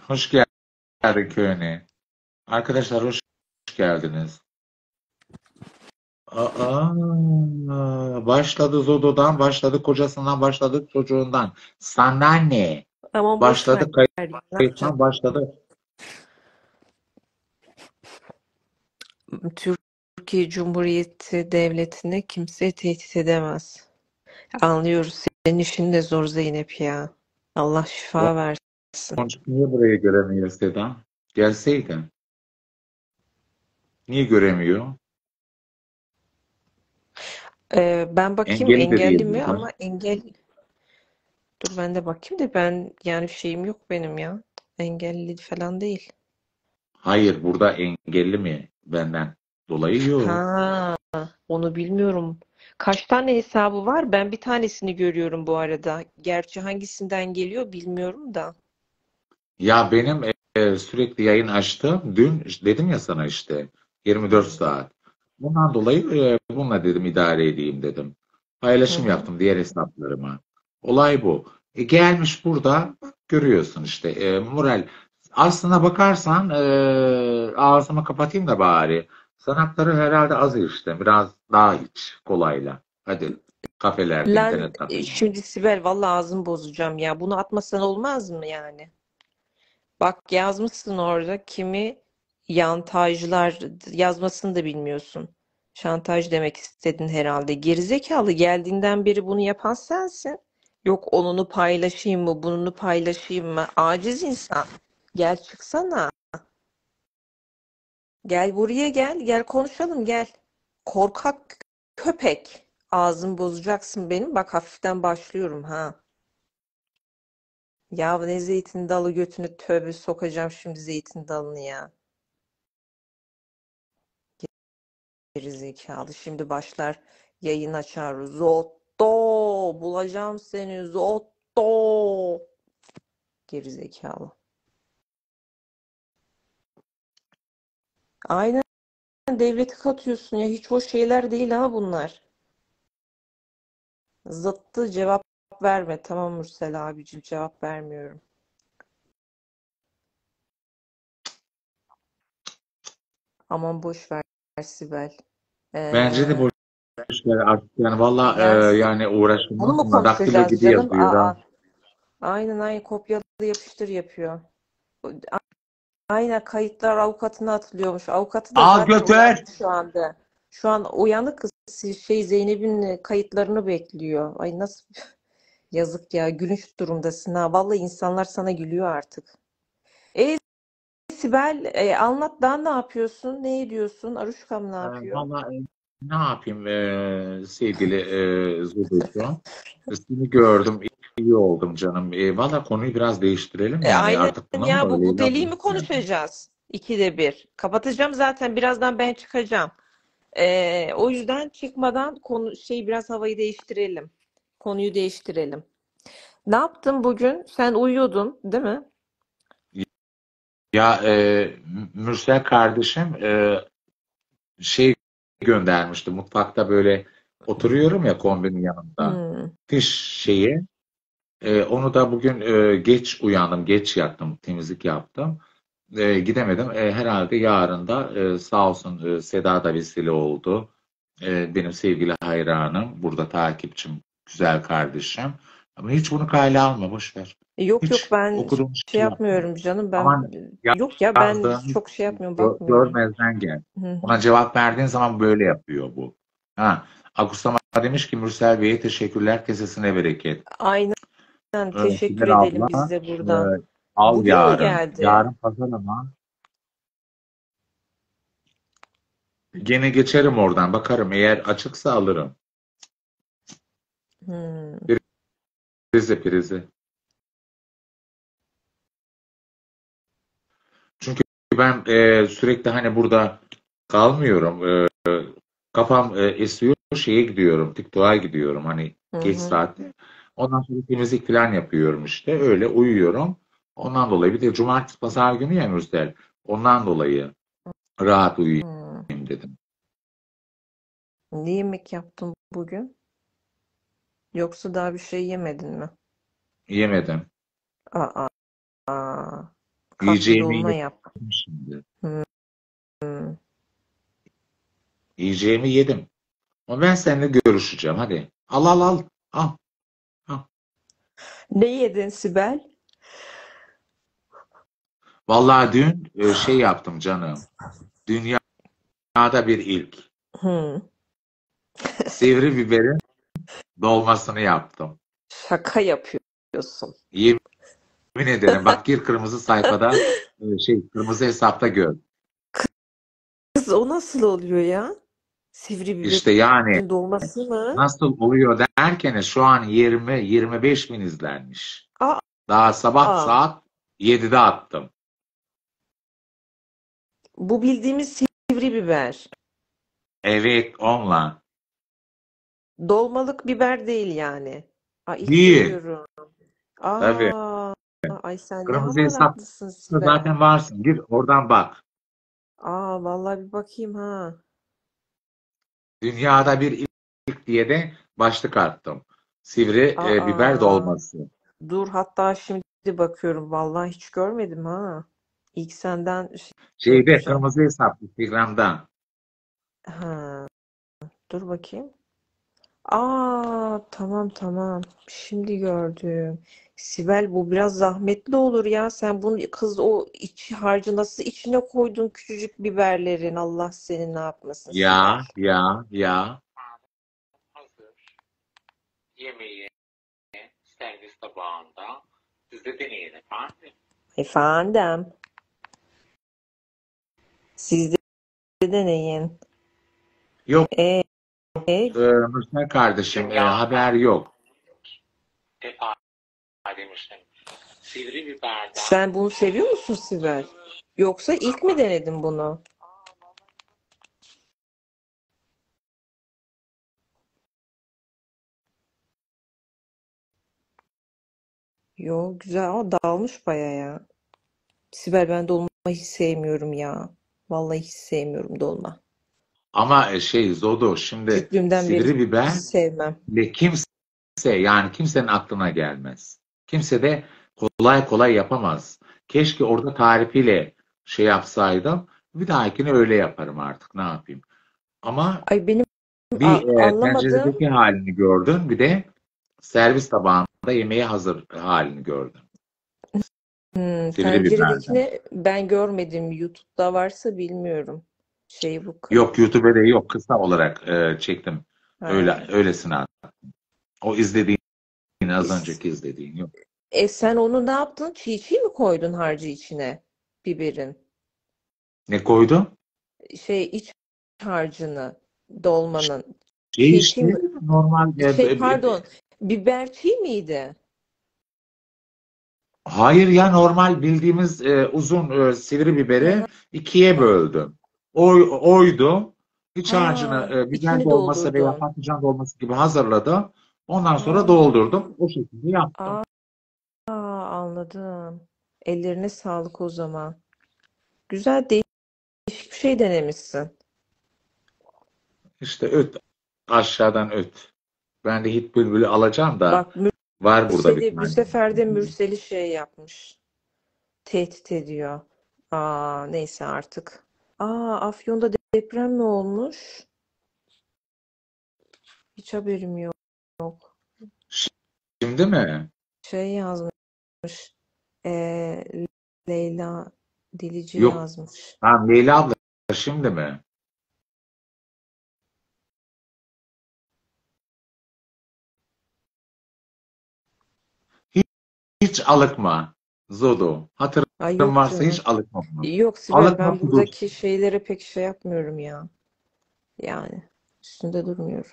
Hoş geldin köyüne. Arkadaşlar hoş geldiniz. Aa, başladı Zodo'dan, başladı kocasından, başladı çocuğundan. Sana ne? Ama boş Başladı kayıttan, başladı. Türkiye Cumhuriyeti Devleti'ni kimse tehdit edemez. Anlıyoruz. Senin işin de zor Zeynep ya. Allah şifa versin. Boncuk niye buraya göremiyor Seda? Gelseydi. Niye göremiyor? Ee, ben bakayım Engelli engelli mi ama engel dur ben de bakayım da ben yani şeyim yok benim ya. Engelli falan değil. Hayır, burada engelli mi benden dolayı yok. Ha, onu bilmiyorum. Kaç tane hesabı var? Ben bir tanesini görüyorum bu arada. Gerçi hangisinden geliyor bilmiyorum da. Ya benim e, sürekli yayın açtım. Dün dedim ya sana işte 24 saat. Bundan dolayı e, bununla dedim idare edeyim dedim. Paylaşım Hı yaptım diğer hesaplarıma. Olay bu. E, gelmiş burada görüyorsun işte e, moral. Aslına bakarsan e, ağzımı kapatayım da bari. Sanatları herhalde az işte. Biraz daha iç kolayla. Hadi kafelerde, Lan internet e, şimdi Sibel vallahi ağzımı bozacağım ya. Bunu atmasan olmaz mı yani? Bak yazmışsın orada kimi yantajlar yazmasını da bilmiyorsun. Şantaj demek istedin herhalde. Gerizekalı geldiğinden beri bunu yapan sensin. Yok onunu paylaşayım mı, bununu paylaşayım mı? Aciz insan. Gel çıksana. Gel buraya gel. Gel konuşalım gel. Korkak köpek. Ağzımı bozacaksın benim. Bak hafiften başlıyorum ha. Ya ne zeytin dalı götünü tövbe sokacağım şimdi zeytin dalını ya. Gerizekalı. Şimdi başlar yayın açar. Zotto bulacağım seni Zotto. Gerizekalı. Aynen devleti katıyorsun ya. Hiç hoş şeyler değil ha bunlar. Zıttı cevap verme. Tamam Mürsel abicim cevap vermiyorum. Aman boş ver Sibel. Bence de Ee, boş ver artık yani valla e, yani uğraşılmaz bunu mu konuşacağız canım? Aa, aynen aynen kopyala yapıştır yapıyor. Aynen kayıtlar avukatına atılıyormuş. Avukatı da Al zaten uyanık şu anda. Şu an uyanık kız şey Zeynep'in kayıtlarını bekliyor. Ay nasıl yazık ya gülünç durumdasın ha. Vallahi insanlar sana gülüyor artık. E Sibel e, anlat daha ne yapıyorsun? Ne ediyorsun? Aruşkam ne E, yapıyor? valla e, ne yapayım e, sevgili e, Zubucu. Seni gördüm iyi oldum canım. E, valla konuyu biraz değiştirelim E, yani aynen artık ya bu, bu deliği mi konuşacağız? İkide bir. Kapatacağım zaten birazdan ben çıkacağım. E, o yüzden çıkmadan konu şey biraz havayı değiştirelim. Konuyu değiştirelim. Ne yaptın bugün? Sen uyuyordun, değil mi? Ya e, Mürsel kardeşim e, şey göndermişti mutfakta böyle oturuyorum ya kombinin yanında. Hmm. Fiş şeyi. E, onu da bugün e, geç uyandım, geç yattım, temizlik yaptım. E, gidemedim. E, herhalde yarın da e, sağ olsun e, Seda da vesile oldu. E, benim sevgili hayranım, burada takipçim, güzel kardeşim. Ama hiç bunu kale alma, boş ver. Yok yok Hiç ben okuduğum şey şey yapmıyorum canım. Ben Aman yok ya ben çok şey yapmıyorum, bakmıyorum. görmezden gel. Hı. Ona cevap verdiğin zaman böyle yapıyor bu. Ha, Agustama demiş ki Mürsel Bey'e teşekkürler, kesesine bereket. Aynen Ee, teşekkür Sibel edelim abla, biz de buradan. e, al Bugün yarın. geldi? Yarın pazar ama. Gene geçerim oradan, bakarım. Eğer açıksa alırım. Hmm. Prize prize. Çünkü ben e, sürekli hani burada kalmıyorum. E, kafam e, esiyor, şeye gidiyorum, TikTok'a gidiyorum hani Hı geç hı. saatte. Ondan sonra temizlik falan yapıyorum işte. Öyle uyuyorum. Ondan dolayı bir de cumartesi pazar günü ya Mürsel. Ondan dolayı rahat uyuyayım Hmm. dedim. Ne yemek yaptın bugün? Yoksa daha bir şey yemedin mi? Yemedim. Aa, aa. Yiyeceğimi dolma yedim yap. şimdi. Hmm. Yiyeceğimi yedim. Ama ben seninle görüşeceğim. Hadi. Al al. Al. al. Ne yedin Sibel? Vallahi dün e, şey yaptım canım. Dün dünyada bir ilk. Sivri biberin dolmasını yaptım. Şaka yapıyorsun. Yemin ederim. Bak gir kırmızı sayfada e, şey kırmızı hesapta gör. Kız o nasıl oluyor ya? Sivri biberin İşte yani dolması mı? nasıl oluyor derken şu an 20-25 bin izlenmiş. Aa. Daha sabah Aa. saat 7'de attım. Bu bildiğimiz sivri biber. Evet onunla. Dolmalık biber değil yani. Aa, ilk Değil. görüyorum. Aa, Tabii. ay sen ne Kırmızı hesap hamaratlısın Sibel. Zaten varsın. Gir oradan bak. Aa, vallahi bir bakayım ha. Dünyada bir ilk diye de başlık attım. Sivri e, biber Aa. dolması. Dur hatta şimdi bakıyorum. Vallahi hiç görmedim ha. İlk senden şey Şeyde yapacağım. kırmızı hesap Instagram'da. Ha. Dur bakayım. Aa, tamam tamam. Şimdi gördüm. Sibel bu biraz zahmetli olur ya. Sen bunu kız o iç harcı nasıl içine koydun küçücük biberlerin. Allah seni ne yapmasın Ya Sibel. ya ya. Hazır. Yemeği servis tabağında. Siz de deneyin efendim. Efendim. Siz de deneyin. Yok E, e, e, Müslüman kardeşim e, haber yok. demiştim. Sen bunu seviyor musun Sibel? Yoksa ilk mi denedin bunu? Yo güzel ama dağılmış baya ya. Sibel ben dolma hiç sevmiyorum ya. Vallahi hiç sevmiyorum dolma. Ama e, şey Zodo şimdi Küçüklüğümden beri sivri biber hiç sevmem. ve kimse yani kimsenin aklına gelmez. Kimse de kolay kolay yapamaz. Keşke orada tarifiyle şey yapsaydım. Bir dahakine öyle yaparım artık. Ne yapayım? Ama Ay benim bir e, anlamadığım tenceredeki halini gördün. Bir de servis tabağında yemeğe hazır halini gördün. hmm, tenceredekini ben görmedim. YouTube'da varsa bilmiyorum. Şey bu. Yok YouTube'da yok. Kısa olarak e, çektim. Ha. Öyle öylesine. O izlediğin az önceki izlediğin yok. E sen onu ne yaptın? Çiğ çiğ mi koydun harcı içine? Biberin. Ne koydum? Şey iç harcını dolmanın. Şey Çiğ işte mi? normal e, Şey e, pardon. Biber çiğ miydi? Hayır ya normal bildiğimiz e, uzun e, sivri biberi Hı ikiye böldüm. Oy, oydum. İç harcını Ha, e, biber dolması veya patlıcan dolması gibi hazırladım. Ondan sonra doldurdum. O şekilde yaptım. aa, aa, anladım. Ellerine sağlık o zaman. Güzel değişik bir şey denemişsin. İşte öt. Aşağıdan öt. Ben de hit bülbülü alacağım da Bak var burada bir Mürsel'i bu tane. sefer de Mürsel'i şey yapmış. Tehdit ediyor. Aa neyse artık. Aa Afyon'da deprem mi olmuş? Hiç haberim yok. Şimdi mi? Şey yazmış. Ee, Leyla Dilici Yok. yazmış. Ha, Leyla abla şimdi mi? Hiç, hiç alıkma. Zodo. Hatırın Ay yok varsa canım. hiç alıkma. Yok Sibel Alıkma ben budur. buradaki şeylere pek şey yapmıyorum ya. Yani üstünde durmuyorum.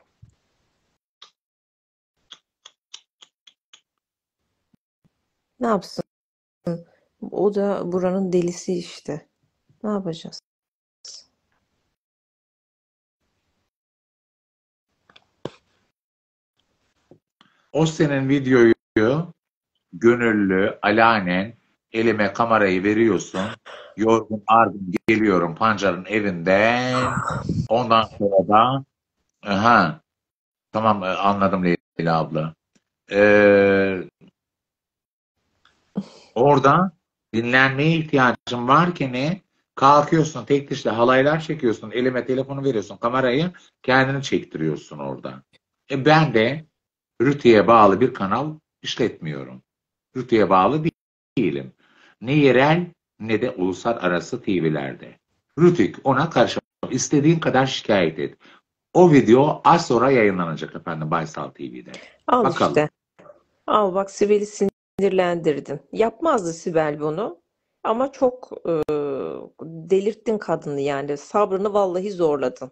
Ne yapsın? O da buranın delisi işte. Ne yapacağız? O senin videoyu gönüllü, alanen elime kamerayı veriyorsun. Yorgun argın geliyorum pancarın evinden. Ondan sonra da aha, tamam e, anladım Leyla abla. Ee, orada dinlenmeye ihtiyacın varken ne? Kalkıyorsun tek dişle halaylar çekiyorsun. Elime telefonu veriyorsun. Kamerayı kendini çektiriyorsun orada. E ben de Rütü'ye bağlı bir kanal işletmiyorum. Rütü'ye bağlı değilim. Ne yerel ne de uluslararası TV'lerde. Rütük ona karşı İstediğin kadar şikayet et. O video az sonra yayınlanacak efendim Baysal TV'de. Al Bakalım. işte. Al bak Sibel'i sinirlendirdin. Yapmazdı Sibel bunu. Ama çok e, delirttin kadını yani. Sabrını vallahi zorladın.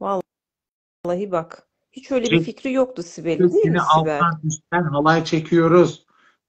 Vallahi bak. Hiç öyle bir fikri yoktu Sibel'in değil mi Sibel? alttan üstten halay çekiyoruz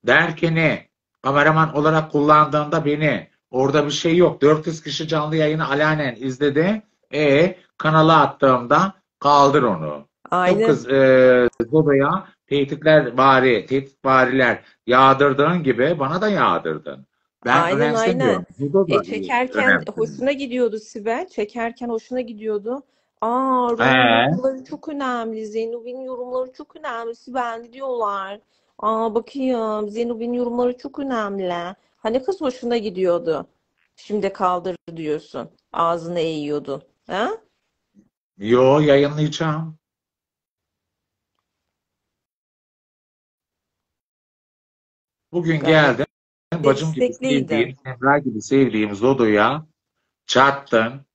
derken kameraman olarak kullandığında beni orada bir şey yok. 400 kişi canlı yayını alenen izledi. E kanala attığımda kaldır onu. Aynen. kız e, Zodo'ya tehditler bari, tehdit bariler yağdırdığın gibi bana da yağdırdın. Ben Aynen, da E çekerken hoşuna gidiyordu Sibel. Çekerken hoşuna gidiyordu. Aa, Ee? yorumları çok önemli. Zeynep'in yorumları çok önemli. Sibel diyorlar. Aa bakayım Zeynep'in yorumları çok önemli. Hani kız hoşuna gidiyordu. Şimdi kaldır diyorsun. Ağzını eğiyordun. Ha? Yo yayınlayacağım. Bugün Gayet geldim. Bacım gibi sevdiğim, Semra gibi sevdiğim Zodo'ya çattın.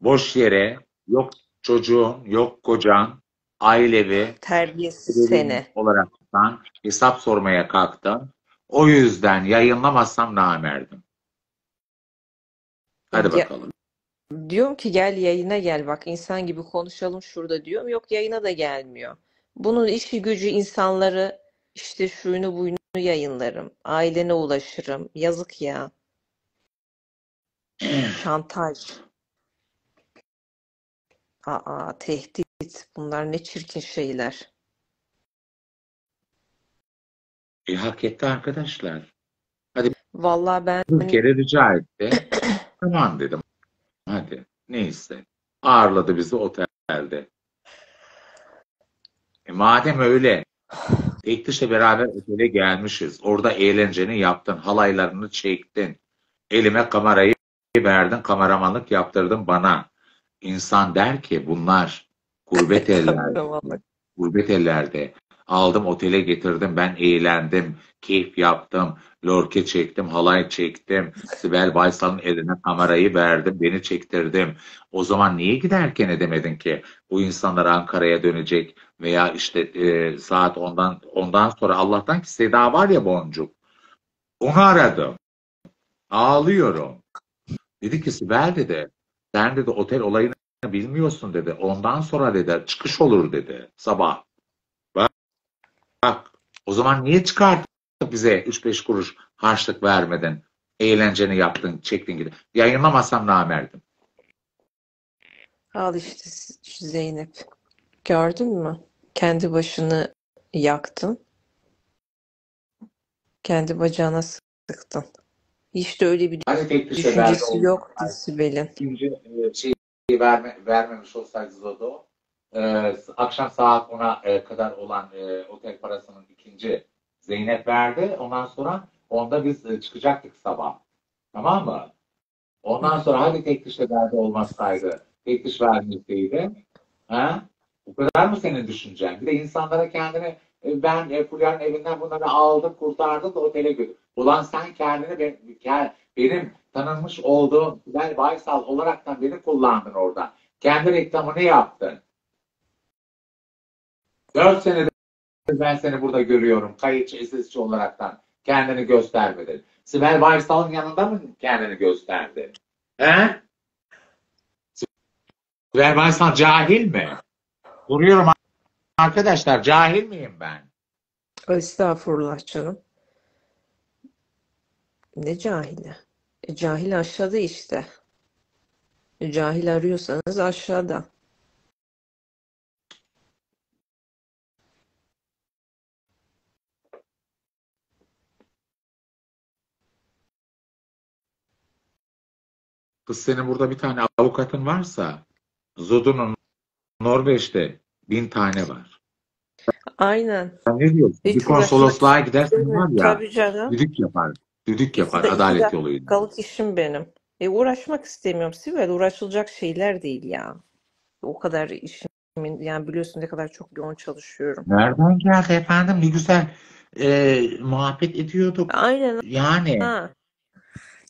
Boş yere yok çocuğun, yok kocan, ailevi, Terbiyesiz seni. olaraktan hesap sormaya kalktın. O yüzden yayınlamazsam namerdim. Hadi Ya- bakalım. Diyorum ki gel yayına gel bak insan gibi konuşalım şurada diyorum. Yok yayına da gelmiyor. Bunun işi gücü insanları işte şuyunu buyunu yayınlarım. Ailene ulaşırım. Yazık ya. Şantaj. Aa tehdit. Bunlar ne çirkin şeyler. E, hak etti arkadaşlar. Vallahi ben Bir kere rica etti. Tamam dedim. Hadi. Neyse. Ağırladı bizi otelde. E, madem öyle dışa beraber otele gelmişiz. Orada eğlenceni yaptın. Halaylarını çektin. Elime kamerayı verdin. Kameramanlık yaptırdın bana. İnsan der ki bunlar gurbet ellerde. Gurbet ellerde. Aldım otele getirdim. Ben eğlendim. Keyif yaptım. Lorke çektim. Halay çektim. Sibel Baysal'ın eline kamerayı verdim. Beni çektirdim. O zaman niye giderken edemedin ki? Bu insanlar Ankara'ya dönecek veya işte e, saat ondan ondan sonra Allah'tan ki Seda var ya boncuk. Onu aradım. Ağlıyorum. Dedi ki Sibel dedi. Sen dedi otel olayını bilmiyorsun dedi. Ondan sonra dedi çıkış olur dedi sabah. Bak, bak o zaman niye çıkartıp bize 3-5 kuruş harçlık vermedin? Eğlenceni yaptın, çektin gibi. Yayınlamasam namerdim. Al işte şu Zeynep. Gördün mü? Kendi başını yaktın. Kendi bacağına sıktın. Hiç de öyle bir Hani tek dışa verdi düşüncesi yoktu Sibel'in. İkinci e, şeyi verme, vermemiş olsaydı Zodo e, akşam saat 10'a e, kadar olan e, otel parasının ikinci Zeynep verdi. Ondan sonra onda biz e, çıkacaktık sabah. Tamam mı? Ondan sonra hadi tek dışa verdi olmasaydı, tek dış vermeseydi ha? Bu kadar mı senin düşüncen? Bir de insanlara kendini e, ben e, Fulya'nın evinden bunları aldım, kurtardım da otele götürdüm. Ulan sen kendini ben, benim tanınmış olduğum Bilal Baysal olaraktan beni kullandın orada. Kendi reklamını yaptın. Dört senedir ben seni burada görüyorum. Kayıtçı, SSçi olaraktan. Kendini göstermedin. Sibel Baysal'ın yanında mı kendini gösterdin? He? Sibel Baysal cahil mi? Soruyorum arkadaşlar cahil miyim ben? Estağfurullah canım. Ne cahili? E, cahil aşağıda işte. E, cahil arıyorsanız aşağıda. Kız senin burada bir tane avukatın varsa Zodu'nun Norveç'te bin tane var. Aynen. Sen ne diyorsun? Hiç Bir konsolosluğa gidersen var ya Tabii canım. düdük yapar. Düdük yapar iki adalet yoluyla. dakikalık işim benim. E uğraşmak istemiyorum. Sibel uğraşılacak şeyler değil ya. O kadar işimin yani biliyorsun ne kadar çok yoğun çalışıyorum. Nereden geldi efendim? Ne güzel e, muhabbet ediyorduk. Aynen Yani ha.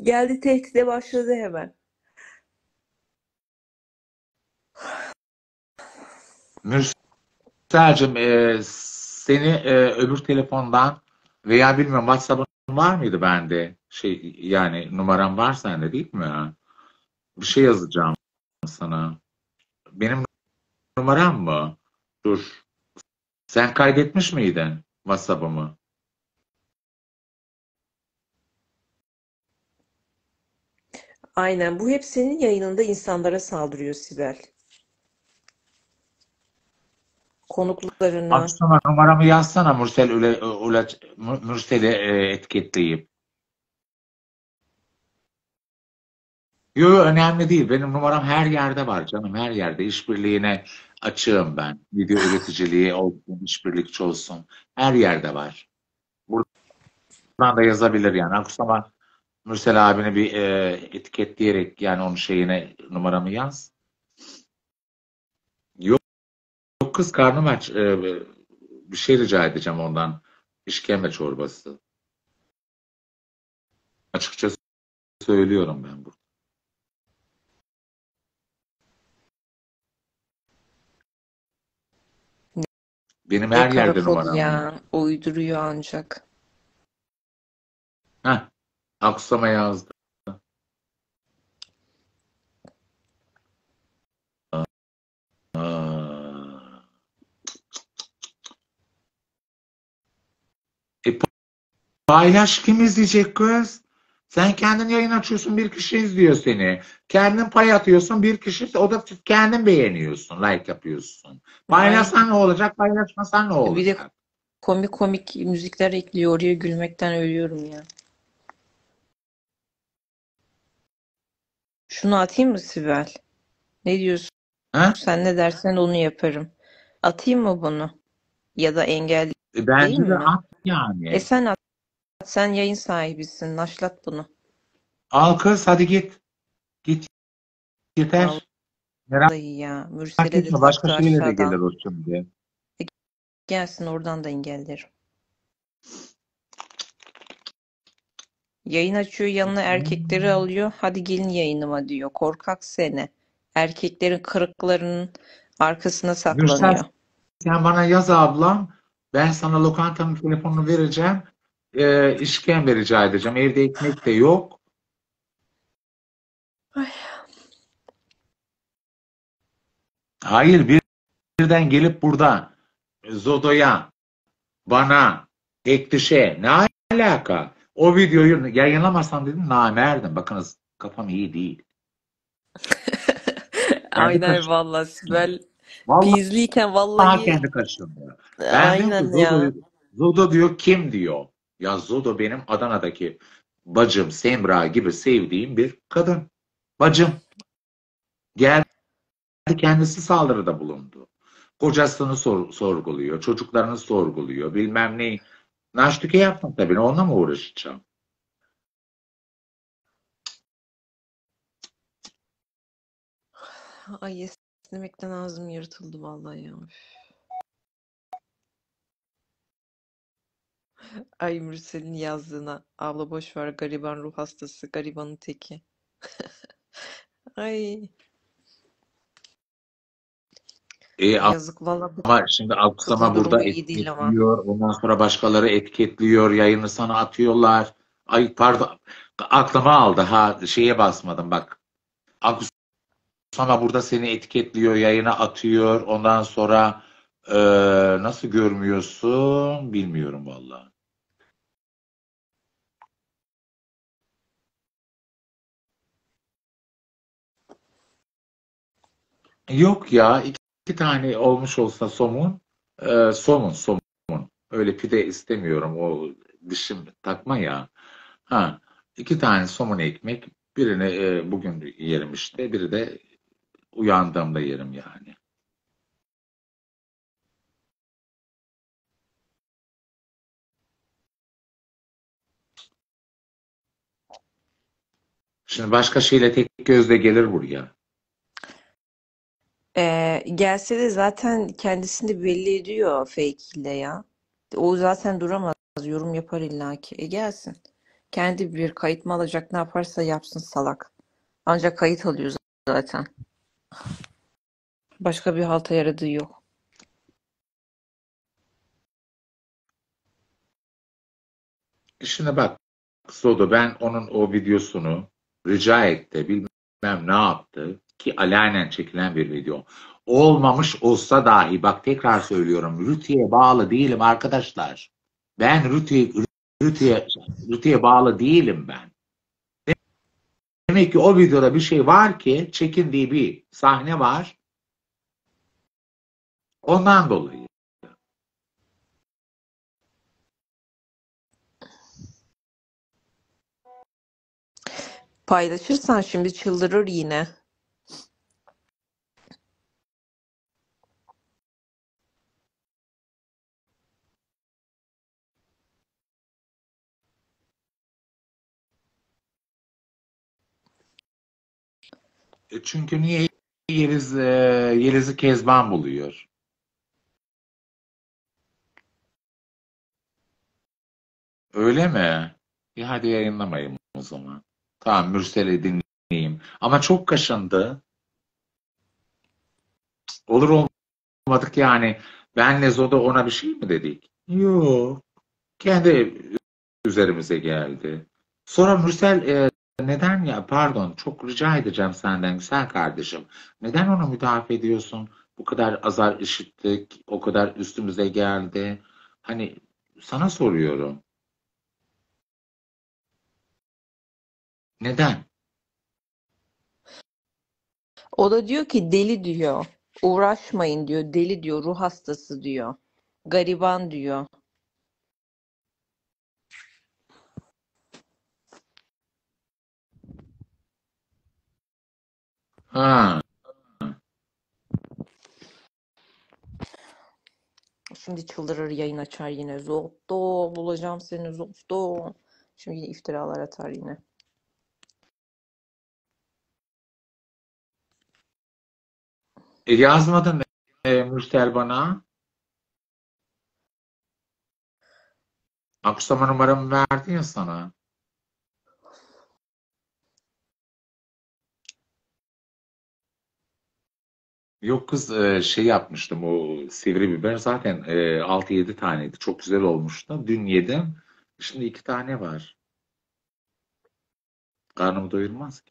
Geldi tehdide başladı hemen. Mürselcim e, seni e, öbür telefondan veya bilmiyorum WhatsApp'ın var mıydı bende? Şey yani numaram var sende değil mi? Bir şey yazacağım sana. Benim numaram mı? Dur. Sen kaydetmiş miydin WhatsApp'ımı? Aynen. Bu hep senin yayınında insanlara saldırıyor Sibel. Konuklarına. Akşama numaramı yazsana Mürsel Üle, Mürsel'i e, etiketleyip. Yok yok, önemli değil. Benim numaram her yerde var canım. Her yerde. İşbirliğine açığım ben. Video üreticiliği olsun, işbirlikçi olsun. Her yerde var. Buradan da yazabilir yani. Aksama Mürsel abini bir e, etiketleyerek yani onun şeyine numaramı yaz. Yok, yok kız karnım aç. E, bir şey rica edeceğim ondan. İşkembe çorbası. Açıkça söylüyorum ben burada. Benim her yerde numaram var. ya. Uyduruyor ancak. Heh, Aksama yazdı. E, paylaş kim izleyecek kız? Sen kendin yayın açıyorsun bir kişi izliyor seni. Kendin pay atıyorsun bir kişi o da kendin beğeniyorsun, like yapıyorsun. Paylaşsan ne olacak, paylaşmasan ne Bir de olacak? komik komik müzikler ekliyor. Oraya gülmekten ölüyorum ya. Şunu atayım mı Sibel? Ne diyorsun? Ha? Sen ne dersen onu yaparım. Atayım mı bunu? Ya da engelleyeyim E, bence de mi? at yani. E sen at. Sen yayın sahibisin. Naşlat bunu. Al kız hadi git. Git yeter. Merak Vallahi ya. Mürsel'e de etme başka şeyle de gelir o şimdi. Gelsin oradan da engellerim. Yayın açıyor yanına erkekleri alıyor. Hadi gelin yayınıma diyor. Korkak seni. Erkeklerin kırıklarının arkasına saklanıyor. sen bana yaz ablam. Ben sana lokantanın telefonunu vereceğim. Ee, işkembe rica edeceğim. Evde ekmek de yok. Ay. Hayır bir- birden gelip burada Zodo'ya bana Ektiş'e ne alaka? O videoyu yayınlamasam dedim namerdim. Bakınız kafam iyi değil. Aynen kaşınıyor. Vallahi Sibel Vallahi Daha kendi kaşınıyor. Ben diyorum aynen ya. Zodo, Zodo diyor kim diyor. Ya Zodo benim Adana'daki bacım Semra gibi sevdiğim bir kadın. Bacım. Geldi kendisi saldırıda bulundu. Kocasını sor- sorguluyor. Çocuklarını sorguluyor. Bilmem ne. Naştüke yaptım tabii. Onunla mı uğraşacağım? Ay esnemekten ağzım yırtıldı vallahi ya. Ay Mürsel'in yazdığına. Abla boş ver gariban ruh hastası. Garibanın teki. Ay E, yazık vallahi bu ama şimdi durumu burada etiketliyor. Ondan sonra başkaları etiketliyor. Yayını sana atıyorlar. Ay pardon. Aklıma aldı. Ha şeye basmadım bak. Sonra burada seni etiketliyor, yayına atıyor. Ondan sonra e, nasıl görmüyorsun bilmiyorum vallahi. Yok ya iki, iki tane olmuş olsa somun e, somun somun. Öyle pide istemiyorum. O dişim takma ya. Ha iki tane somun ekmek. Birini e, bugün yerim işte. Biri de uyandığımda yerim yani. Şimdi başka şeyle tek gözle gelir buraya. Ee, gelse de zaten kendisini belli ediyor fake ile ya. O zaten duramaz. Yorum yapar illaki. E gelsin. Kendi bir kayıt mı alacak ne yaparsa yapsın salak. Ancak kayıt alıyor zaten. Başka bir halta yaradığı yok. Şimdi bak Sodo ben onun o videosunu rica etti bilmem ne yaptı ki alenen çekilen bir video. Olmamış olsa dahi bak tekrar söylüyorum Rütü'ye bağlı değilim arkadaşlar. Ben Rütü'ye Rütü'ye Rütü'ye bağlı değilim ben. Demek ki o videoda bir şey var ki çekindiği bir sahne var. Ondan dolayı. Paylaşırsan şimdi çıldırır yine. Çünkü niye Yeliz, e, Yeliz'i Kezban buluyor? Öyle mi? E hadi yayınlamayayım o zaman. Tamam Mürsel'i dinleyeyim. Ama çok kaşındı. Olur olmadık yani. Benle Zoda ona bir şey mi dedik? Yok. Kendi üzerimize geldi. Sonra Mürsel e, neden ya pardon çok rica edeceğim senden güzel kardeşim. Neden onu müdafaa ediyorsun? Bu kadar azar işittik, o kadar üstümüze geldi. Hani sana soruyorum. Neden? O da diyor ki deli diyor. Uğraşmayın diyor. Deli diyor. Ruh hastası diyor. Gariban diyor. Ha, Şimdi çıldırır yayın açar yine. Zotto bulacağım seni Zotto. Şimdi yine iftiralar atar yine. e, yazmadın e, Mürsel bana. Aksama numaramı verdi ya sana. Yok kız e, şey yapmıştım o sivri biber zaten e, 6-7 taneydi. Çok güzel olmuştu. Dün yedim. Şimdi iki tane var. Karnımı doyurmaz ki.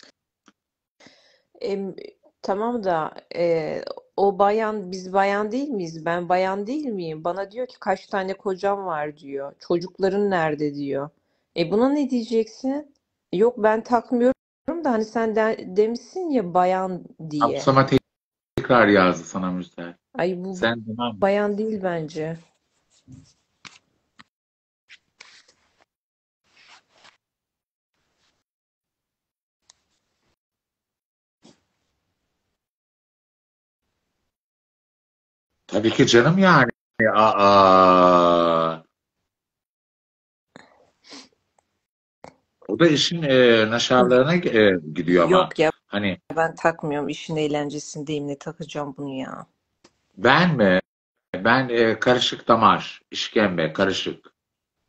Em, tamam da e, o bayan biz bayan değil miyiz? Ben bayan değil miyim? Bana diyor ki kaç tane kocam var diyor. Çocukların nerede diyor. E buna ne diyeceksin? Yok ben takmıyorum da hani sen de, demişsin ya bayan diye. Aksama te- tekrar yazdı sana Mürsel. Ay bu Sen tamam. bayan değil bence. Tabii ki canım yani. Aa. O da işin e, naşarlığına e, gidiyor ama. Yok ya Hani ben takmıyorum. İşin eğlencesindeyim. Ne takacağım bunu ya? ben mi? Ben e, karışık damar, işkembe, karışık.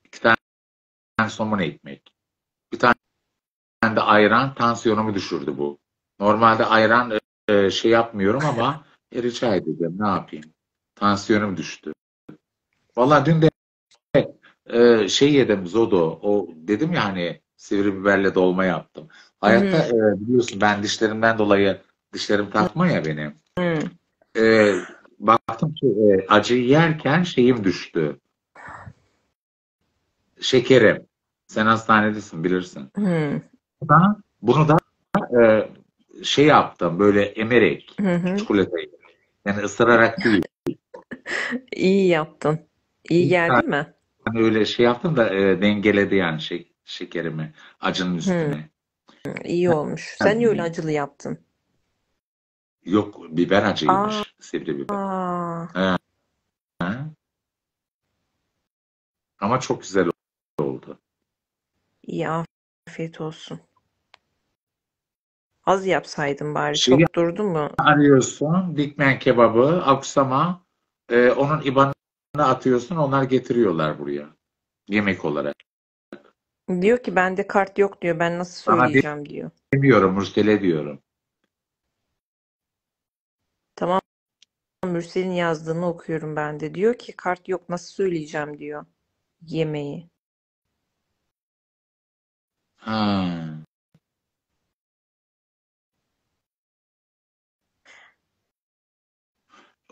İki tane somun ekmek. Bir tane de ayran tansiyonumu düşürdü bu. Normalde ayran e, şey yapmıyorum ama e, rica edeceğim. Ne yapayım? Tansiyonum düştü. Vallahi dün de e, şey yedim Zodo. O dedim ya hani sivri biberle dolma yaptım. Hayatta e, biliyorsun ben dişlerimden dolayı dişlerim takma ya benim. Hı. E, baktım ki e, acıyı yerken şeyim düştü. Şekerim. Sen hastanedesin bilirsin. Hı. Da, bunu da e, şey yaptım böyle emerek Hı hı. çikolatayı. Yani ısırarak değil. İyi yaptın. İyi geldi mi? Hani öyle şey yaptım da e, dengeledi yani şey, şekerimi acının üstüne. İyi olmuş. Sen niye öyle acılı yaptın? Yok biber acıymış. Sivri biber. Aa, Ha? Ama çok güzel oldu. iyi afiyet olsun. Az yapsaydın bari. Şey- Çok durdu mu? Arıyorsun dikmen kebabı, aksama e, onun IBAN'ını atıyorsun onlar getiriyorlar buraya. Yemek olarak. Diyor ki bende kart yok diyor. Ben nasıl Sana söyleyeceğim diyor. demiyorum, Mürsel'e diyorum. Tamam Mürsel'in yazdığını okuyorum ben de. Diyor ki kart yok nasıl söyleyeceğim diyor. Yemeği. Ha.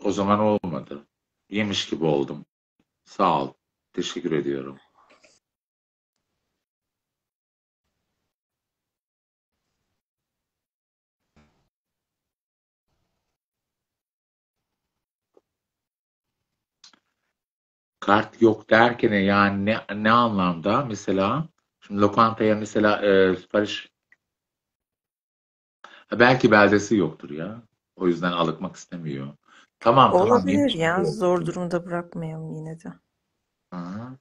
O zaman olmadı. Yemiş gibi oldum. Sağ ol. Teşekkür ediyorum. Kart yok derken yani ne, ne anlamda? Mesela şimdi lokantaya mesela e, sipariş belki beldesi yoktur ya. O yüzden alıkmak istemiyor. Tamam tamam Olabilir ya. gibi Zor durumda bırakmayalım yine de. Hı.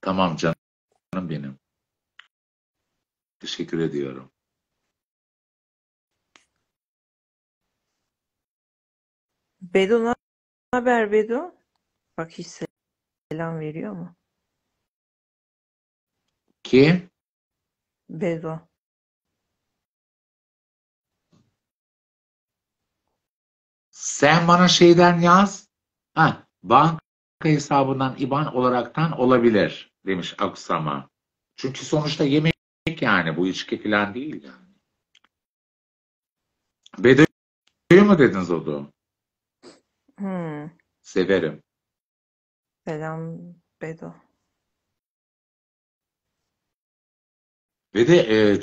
Tamam canım benim. Teşekkür ediyorum. Bedo ne haber Bedo? Bak hiç selam veriyor mu? Ki Bedo. sen bana şeyden yaz. Ha, banka hesabından IBAN olaraktan olabilir demiş Aksama. Çünkü sonuçta yemek yani bu içki falan değil yani. Bedo'yu mu dedin Zodo? Hmm. Severim. Selam Bedo. Ve de e,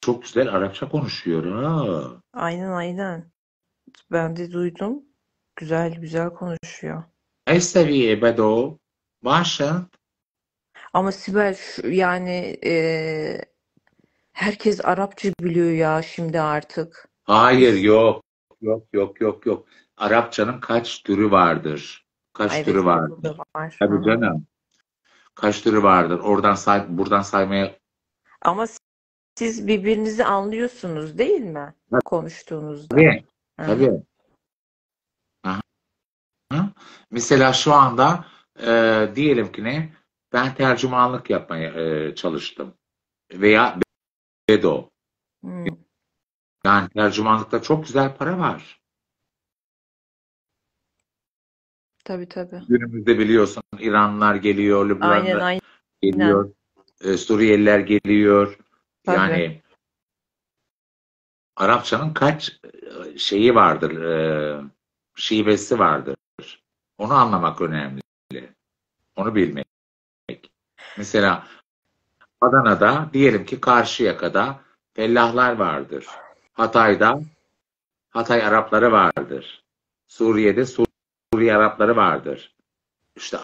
çok güzel Arapça konuşuyor ha. Aynen aynen. Ben de duydum. Güzel güzel konuşuyor. Ne seviye Bedo? Maşa. Ama Sibel yani e, herkes Arapça biliyor ya şimdi artık. Hayır yok. Yok yok yok yok. Arapçanın kaç türü vardır kaç evet türü vardır var. tabii canım kaç türü vardır oradan say buradan saymaya Ama siz birbirinizi anlıyorsunuz değil mi? Konuştuğunuzda. tabii Hı tabii hı. Aha. mesela şu anda e, diyelim ki ne ben tercümanlık yapmaya e, çalıştım veya Bedo Hmm. yani tercümanlıkta çok güzel para var Tabii tabii. günümüzde biliyorsun İranlılar geliyor Aynen aynen. geliyor e, Suriyeliler geliyor Tabii. yani Arapçanın kaç e, şeyi vardır, e, şivesi vardır. Onu anlamak önemli. Onu bilmek. Mesela Adana'da diyelim ki Karşıyaka'da fellahlar vardır. Hatay'da Hatay Arapları vardır. Suriye'de Suriye Arapları vardır. İşte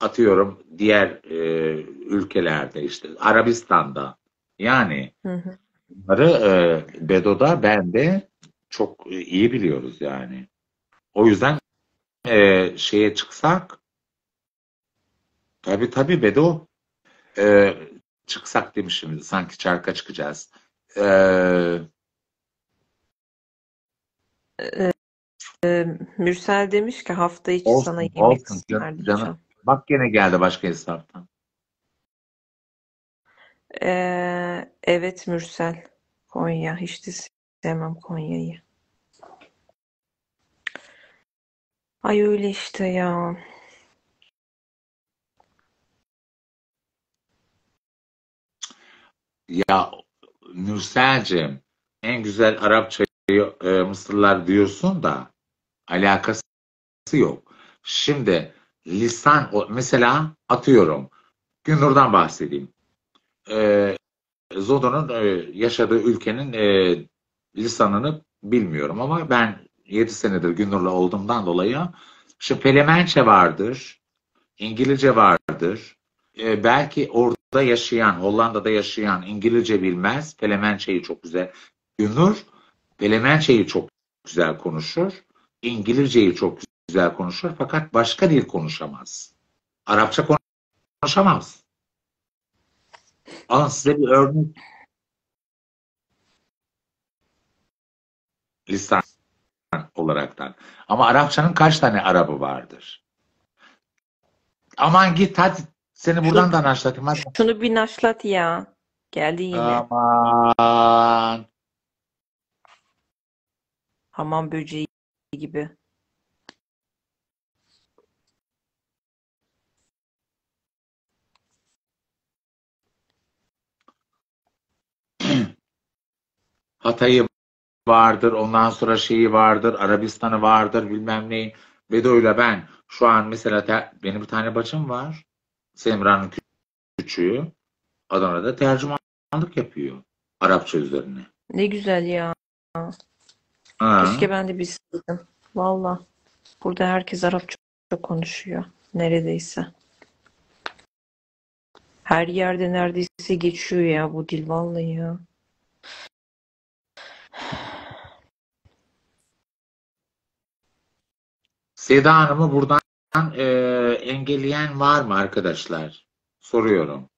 atıyorum diğer e, ülkelerde işte Arabistan'da yani Hı hı. Bunları e, Bedo'da ben de çok iyi biliyoruz yani. O yüzden e, şeye çıksak tabii tabii Bedo e, çıksak demişim sanki çarka çıkacağız. E, Ee, Mürsel demiş ki hafta içi olsun sana yemek olsun canım, ısmarlayacağım. canım. Bak gene geldi başka hesaptan. Ee, evet Mürsel. Konya. Hiç de sevmem Konya'yı. Ay öyle işte ya. Ya Nursel'cim en güzel Arapçayı e, Mısırlılar diyorsun da alakası yok. Şimdi lisan mesela atıyorum Gündur'dan bahsedeyim. Ee, Zodo'nun e, yaşadığı ülkenin e, lisanını bilmiyorum ama ben 7 senedir Gündur'la olduğumdan dolayı şu Felemençe vardır, İngilizce vardır. E, belki orada yaşayan, Hollanda'da yaşayan İngilizce bilmez. Felemençe'yi çok güzel. Gündür Felemençe'yi çok güzel konuşur. İngilizceyi çok güzel konuşur fakat başka dil konuşamaz. Arapça konuşamaz. Alın size bir örnek lisan olaraktan. Ama Arapçanın kaç tane Arabı vardır? Aman git hadi Seni buradan da naşlatayım hadi. şunu bir naşlat ya. Geldi yine. Aman. Hamam böceği gibi. Hatay'ı vardır, ondan sonra şeyi vardır, Arabistan'ı vardır, bilmem ne. Bedo'yla ben şu an mesela te- benim bir tane bacım var. Semra'nın kü- küçüğü. Adana'da tercümanlık yapıyor. Arapça üzerine. Ne güzel ya. Ha. Keşke ben de bilseydim. Valla. Burada herkes Arapça konuşuyor. Neredeyse. Her yerde neredeyse geçiyor ya bu dil vallahi ya. Seda Hanım'ı buradan e, engelleyen var mı arkadaşlar? Soruyorum.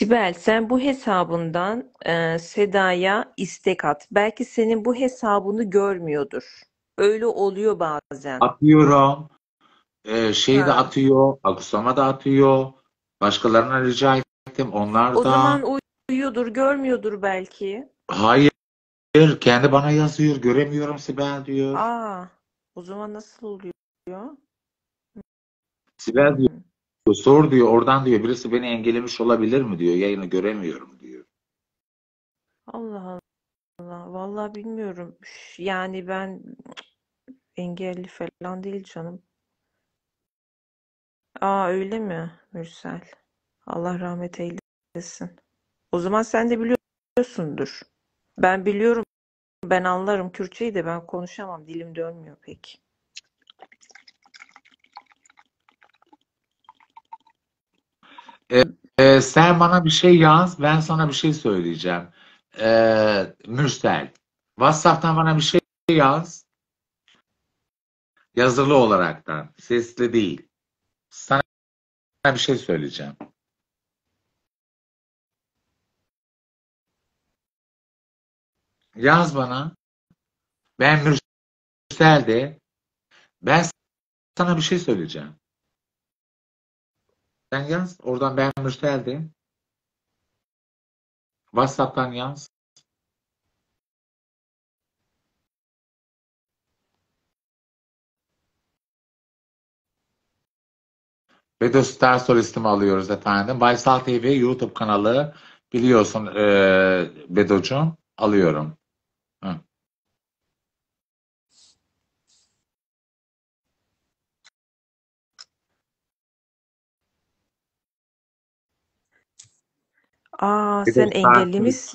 Sibel, sen bu hesabından e, Seda'ya istek at. Belki senin bu hesabını görmüyordur. Öyle oluyor bazen. Atıyorum. E, şeyi de Ha. atıyor. Akusama da atıyor. Başkalarına rica ettim. Onlar O da. zaman uyuyordur, görmüyordur belki. Hayır. Kendi bana yazıyor. Göremiyorum Sibel diyor. Aa, o zaman nasıl oluyor? Sibel diyor. Sor diyor. Oradan diyor. Birisi beni engellemiş olabilir mi diyor. Yayını göremiyorum diyor. Allah Allah. Vallahi bilmiyorum. Yani ben engelli falan değil canım. Aa öyle mi Mürsel? Allah rahmet eylesin. O zaman sen de biliyorsundur. Ben biliyorum. Ben anlarım Kürtçeyi de ben konuşamam. Dilim dönmüyor pek. E, sen bana bir şey yaz. Ben sana bir şey söyleyeceğim. E, Mürsel. WhatsApp'tan bana bir şey yaz. Yazılı olaraktan. Sesli değil. Sana bir şey söyleyeceğim. Yaz bana. Ben Mürsel de. Ben sana bir şey söyleyeceğim. Sen yaz. Oradan ben Mürsel de. WhatsApp'tan yaz. Bedo Star solistimi alıyoruz efendim. Baysal TV YouTube kanalı biliyorsun e, Bedo'cum alıyorum. Hı. Aa Bedo sen Hoş geldiniz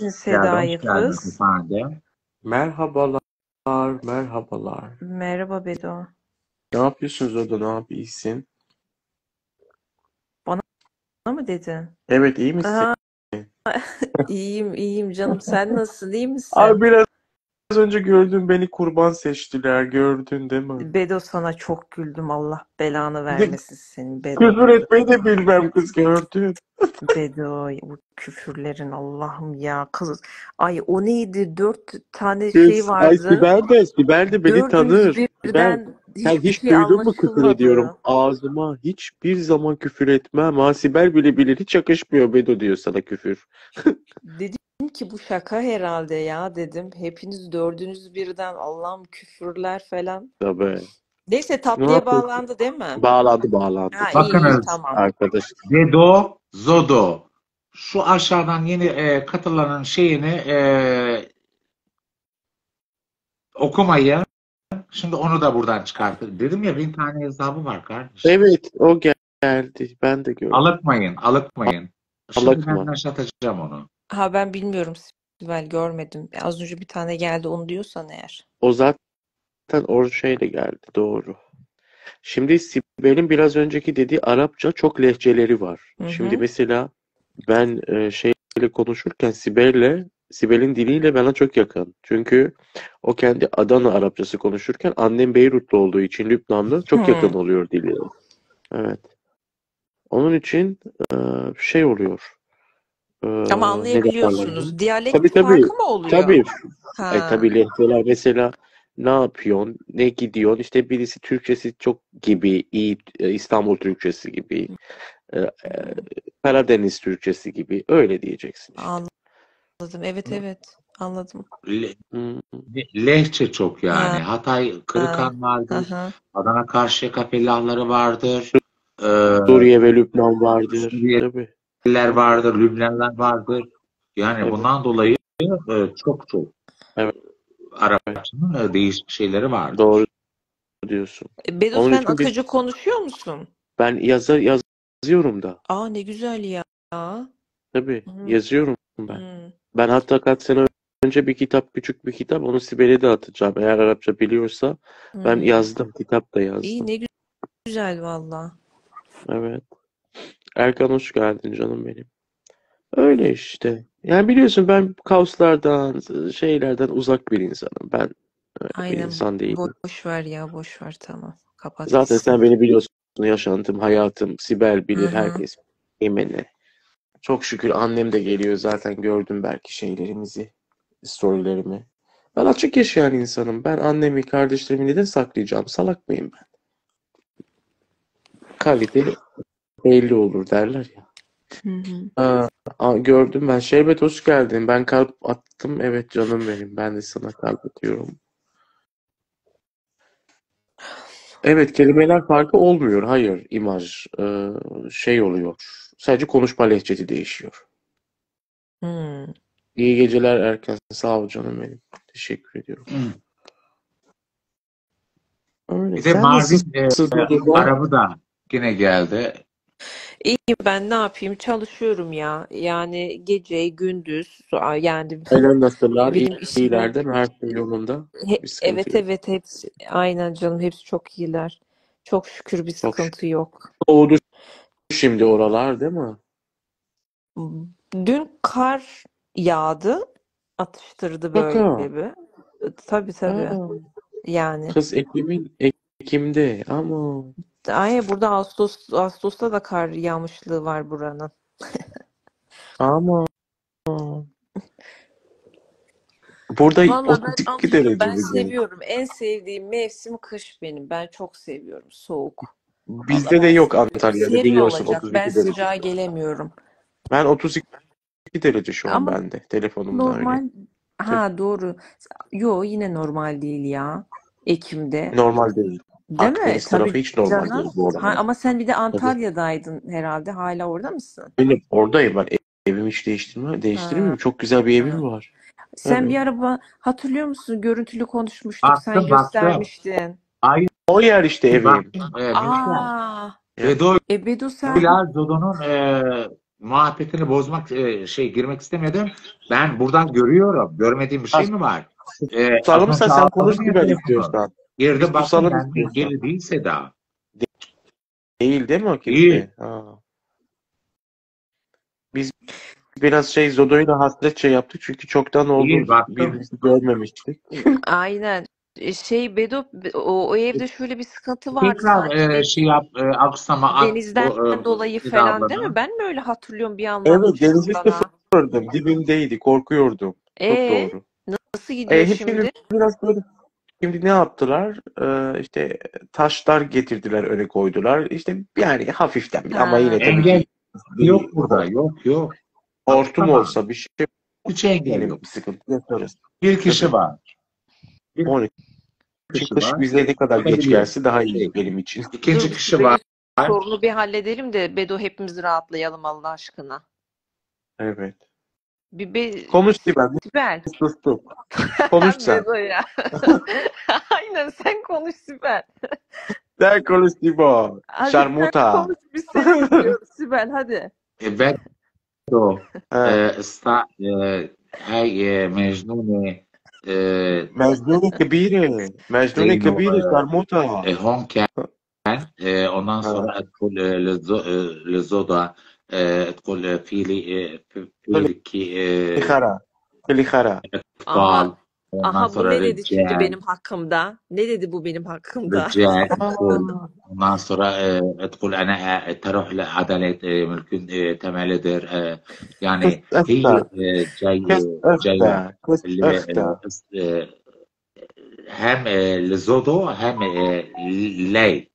kız. efendim. Merhabalar, merhabalar. Merhaba Bedo. Ne yapıyorsunuz orada? Ne yap? İyisin? Bana mı dedin? Evet, iyi misin? Aa, iyiyim iyiyim canım. Sen nasılsın? İyi misin? Abi biraz önce gördün beni kurban seçtiler. Gördün değil mi? Bedo sana çok güldüm. Allah belanı vermesin senin Bedo. Küfür etmeyi de bilmem kız gördün. Bedo bu küfürlerin Allah'ım ya kız. Ay o neydi? Dört tane Kız, şey ay vardı. Sibel de, Sibel de beni Dördümüz tanır. Sibel, birden sen hiçbir hiç şey duydun mu küfür ediyorum? Ağzıma hiçbir zaman küfür etmem. Ha Sibel bile bilir. Hiç yakışmıyor Bedo diyor sana küfür. Dedim ki bu şaka herhalde ya dedim. Hepiniz dördünüz birden Allah'ım küfürler falan. Tabii. Neyse Ne tatlıya bağlandı değil mi? Bağlandı bağlandı. Ha iyi iyi Bakınız tamam. Arkadaş. Bedo, Zodo. Şu aşağıdan yeni e, katılanın şeyini e, okumayı şimdi onu da buradan çıkartın. Dedim ya bin tane hesabı var kardeşim. Evet o geldi. Ben de gördüm. Alıkmayın, alıkmayın. Şimdi ben Alıkma. başlatacağım onu. Ha ben bilmiyorum Sibel görmedim. Az önce bir tane geldi onu diyorsan eğer. O zaten o şeyle geldi. Doğru. Şimdi Sibel'in biraz önceki dediği Arapça çok lehçeleri var. Hı Şimdi hı. mesela ben e, şeyle konuşurken Sibel'le Sibel'in diliyle bana çok yakın. Çünkü o kendi Adana Arapçası konuşurken annem Beyrutlu olduğu için Lübnanlı çok yakın Hı. oluyor dili. Evet. Onun için e, şey oluyor. E, Ama anlayabiliyorsunuz. Diyalekt Tabii tabii. farkı mı oluyor? Tabii. E Ha. tabii lehçeler mesela Ne yapıyorsun? Ne gidiyorsun? İşte birisi Türkçesi çok gibi, iyi e, İstanbul Türkçesi gibi, e, e, Karadeniz Türkçesi gibi öyle diyeceksin işte. Anladım. Evet evet. Anladım. Le- Hmm. Lehçe çok yani. Ha. Hatay Kırıkan vardır. Aha. Adana Karşıyaka fellahları vardır. Ee, Suriye ve Lübnan vardır. Suriye- Tabii. Suriyeliler vardır, Lübnanlar vardır. Yani Evet. bundan dolayı e, çok çok Evet. Arapçanın e, değişik şeyleri vardır. Doğru diyorsun. E, Onun için biz- Akıcı konuşuyor musun? Ben yazar yazıyorum da. Aa ne güzel ya. Tabii Hı. yazıyorum ben. Hı. Ben hatta kaç sene önce bir kitap, küçük bir kitap, onu Sibel'e de atacağım. Eğer Arapça biliyorsa ben Hı. yazdım, kitap da İyi yazdım. ne gü- güzel valla. Evet. Erkan hoş geldin canım benim. Öyle işte. Yani biliyorsun ben kaoslardan, şeylerden uzak bir insanım. Ben öyle bir Aynen. insan değilim. Boş ver ya boş ver tamam. Kapat Zaten sen beni biliyorsun. Yaşantım, hayatım, Sibel bilir, Hı hı. herkes Emine. Çok şükür annem de geliyor zaten gördüm belki şeylerimizi, storylerimi. Ben açık yaşayan insanım. Ben annemi, kardeşlerimi neden saklayacağım? Salak mıyım ben? Kalite belli olur derler ya. Hı hı. Aa, gördüm ben. Şerbet hoş geldin. Ben kalp attım. Evet canım benim. Ben de sana kalp atıyorum. Evet kelimeler farkı olmuyor. Hayır imaj e, şey oluyor. Sadece konuşma lehçesi değişiyor. Hı. İyi geceler Erkan. Sağ ol canım benim. Teşekkür ediyorum. Hı. Öyle. Bir de nasılsın? e? Arabı da yine geldi. İyiyim ben ne yapayım? Çalışıyorum ya. Yani gece, gündüz yani Ailen nasıllar? benim İyi, işim iyiler değil mi? Her şey yolunda. He- evet yok. evet hepsi aynen canım hepsi çok iyiler. Çok şükür bir Çok sıkıntı yok. Soğudu şimdi oralar değil mi? Dün kar yağdı, atıştırdı Şaka. böyle bir. Tabii tabii. Aa, Yani. kız Ekim'in Ekim'de ama Ay burada Ağustos Ağustos'ta da kar yağmışlığı var buranın. ama burada Vallahi ben 32 alışım. derece Ben bugün. seviyorum. En sevdiğim mevsim kış benim. Ben çok seviyorum soğuk. Bizde de ben yok. Antalya'da biliyorsun olacak. Ben 32 derece. sıcağa gelemiyorum. Ben 32 derece şu an Ama bende. Telefonumda öyle. normal ha doğru. Yo yine normal değil ya. Ekim'de. Normal değil. Değil mi? Akdeniz tarafı Tabii hiç normal canım. değil bu Ha, ama sen bir de Tabii. Antalya'daydın herhalde. Hala orada mısın? Benim oradayım ben. Evimi hiç değiştirme, değiştirmiyorum. Çok güzel bir evim var. Sen bir Tabii. araba hatırlıyor musun? Görüntülü konuşmuştuk. Sen Baktım baktım. göstermiştin. Ay O yer işte evim. baktım. E, Müslüman. Aa, Ya. Bedo e Bedo sen Dodo'nun e, muhabbetini bozmak e, şey girmek istemedim. Ben buradan görüyorum. Görmediğim bir şey mi var? E, Susalım az sen konuş Sibel telefonu. istiyorsan. Girdi istiyorsan. ilgili değilse daha. Değil değil mi o kimse? Ha. Biz biraz şey Zodo'yla hasretçe yaptık çünkü çoktan İyi oldu birbirimizi görmemiştik. aynen. E, Şey Bedo o, o evde şöyle bir sıkıntı vardı Tekrar sanki. e, şey yap, e, aksama at Denizden bu e, dolayı falan değil mi? Ben mi öyle hatırlıyorum bir Evet anlatmıştın denizi sıfırdım. Dibimdeydi. Korkuyordum. Çok E doğru. nasıl gidiyor E, şimdi? biraz böyle şimdi ne yaptılar? Ee, işte taşlar getirdiler öne koydular. İşte yani hafiften bir ama Ha. yine tabii Engel ki değil. yok burada. Yok yok. Hortum Aksama. olsa bir şey Hiç engel yok. bir sıkıntı yaşarız. Bir kişi var. Bir 12 kişi kış var. bize ne kadar geç gelse daha iyi benim için. Kişi şu var. sorunu bir halledelim de Bedo hepimiz rahatlayalım Allah aşkına. Evet. Bir be Konuş Sibel. Sibel. Sustum. Konuş sen. Bedo ya. Aynen sen konuş Sibel. Sen konuş Sibel. Hadi sen Şarmuta. konuş biz seni Sibel hadi. E, ben o Ha. e, sta e, hay آه، مجنون كبير مجنون كبير آه، شرموطة إيه، هون كان ondan sonra آه، تقول للزودا تقول في لي في لي خرا. في خرا. ondan aha bu sonra ne dedi şimdi رجال benim hakkımda? Ne dedi bu benim hakkımda? رجال تقول Aa. ondan sonra e, تقول انا e, تروح لعدالة e, mülkün e, temelidir e, yani Kız هي öfte. e, جاي Kız جاية öfte. Kız اللي öfte. e, e, hem e, Zodo hem e, Ley.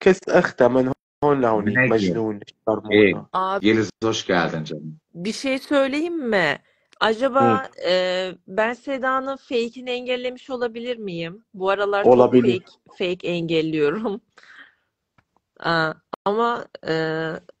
Kes أختها من هون لهونيك Güney مجنون Evet. شرموطة Abi Yeliz hoş geldin canım. bir şey söyleyeyim mi? Acaba e, ben Seda'nın fake'ini engellemiş olabilir miyim? Bu aralar çok Olabilir. fake fake engelliyorum. Aa, ama e,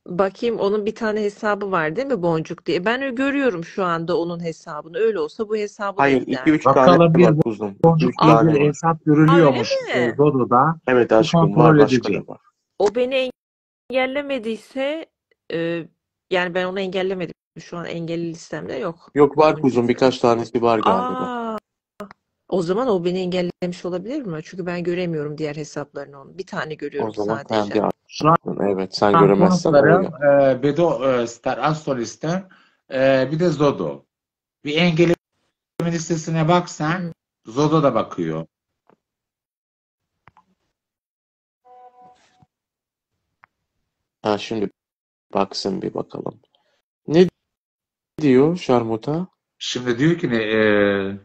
bakayım onun bir tane hesabı var değil mi Boncuk diye. Ben ö- görüyorum şu anda onun hesabını. Öyle olsa bu hesabı da Hayır eklerdim. 2-3 tane Bakalım bir var kuzum. 2-3 boncuk diye bir hesap görülüyormuş e, mi? Zodo'da. Evet aşkım var kontrol başka edeceğim. da var. O beni engellemediyse e, yani ben onu engellemedim. Şu an engelli listemde yok. Yok var kuzum birkaç tanesi var galiba. Aa, o zaman o beni engellemiş olabilir mi? Çünkü ben göremiyorum diğer hesaplarını onun. Bir tane O görüyorum zaman sadece. kendi Şu an. Evet sen göremezsen konuklarım öyle. e, Bedo e, Star Astrolist'ten e, bir de Zodo. Bir engellemin listesine bak sen. Zodo da bakıyor. Ha şimdi baksın bir bakalım. Ne diyor Şarmuta? Şimdi diyor ki ne e,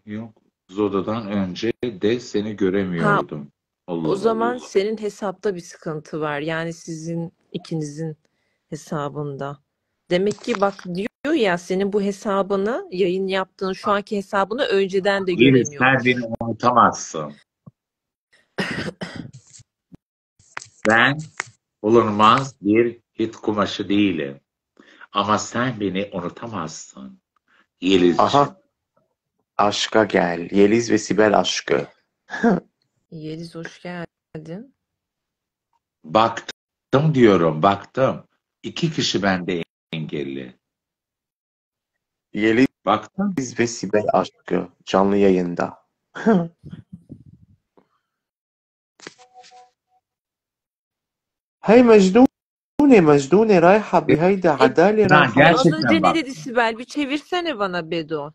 yok Zodo'dan önce de seni Ha, göremiyordum. Allah o zaman Allah. senin hesapta bir sıkıntı var. Yani sizin ikinizin hesabında. Demek ki bak diyor ya senin bu hesabını yayın yaptığın şu anki hesabını önceden de göremiyormuş. beni unutamazsın. Ben bulunmaz bir hit kumaşı değilim. Ama sen beni unutamazsın. Yelizciğim. Aha aşka gel. Yeliz ve Sibel aşkı. Yeliz hoş geldin. Baktım diyorum, baktım. İki kişi bende engelli. Yeliz Baktım. ve Sibel aşkı canlı yayında. Hey Mecnune Mecnune Rayha Bihayde Adale Rayha. Gerçekten Az bak. ne dedi Sibel? Bir çevirsene bana Bedo.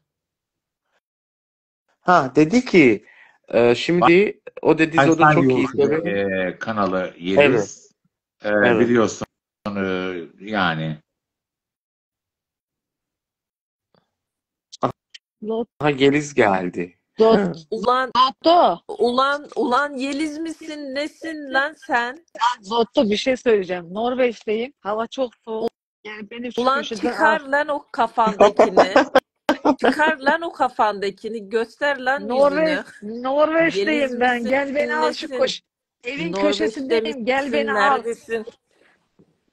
Ha dedi ki e, şimdi bak, o dedi o çok iyi. E, kanalı yeriz. Evet. E, evet. Biliyorsun e, yani. Ha Geliz geldi. Zot, Ulan Zotto, ulan ulan Yeliz misin? Nesin lan sen? Zotto bir şey söyleyeceğim. Norveç'teyim. Hava çok soğuk. Yani benim şu Ulan köşeden çıkar lan o kafandakini. Çıkar lan o kafandakini. Göster lan Norveç, yüzünü. Norveç'teyim Yeliz ben. misin? Gel beni al şu Nesin? koş. Evin Norveç'te köşesindeyim. Gel misin? beni al. Neredesin?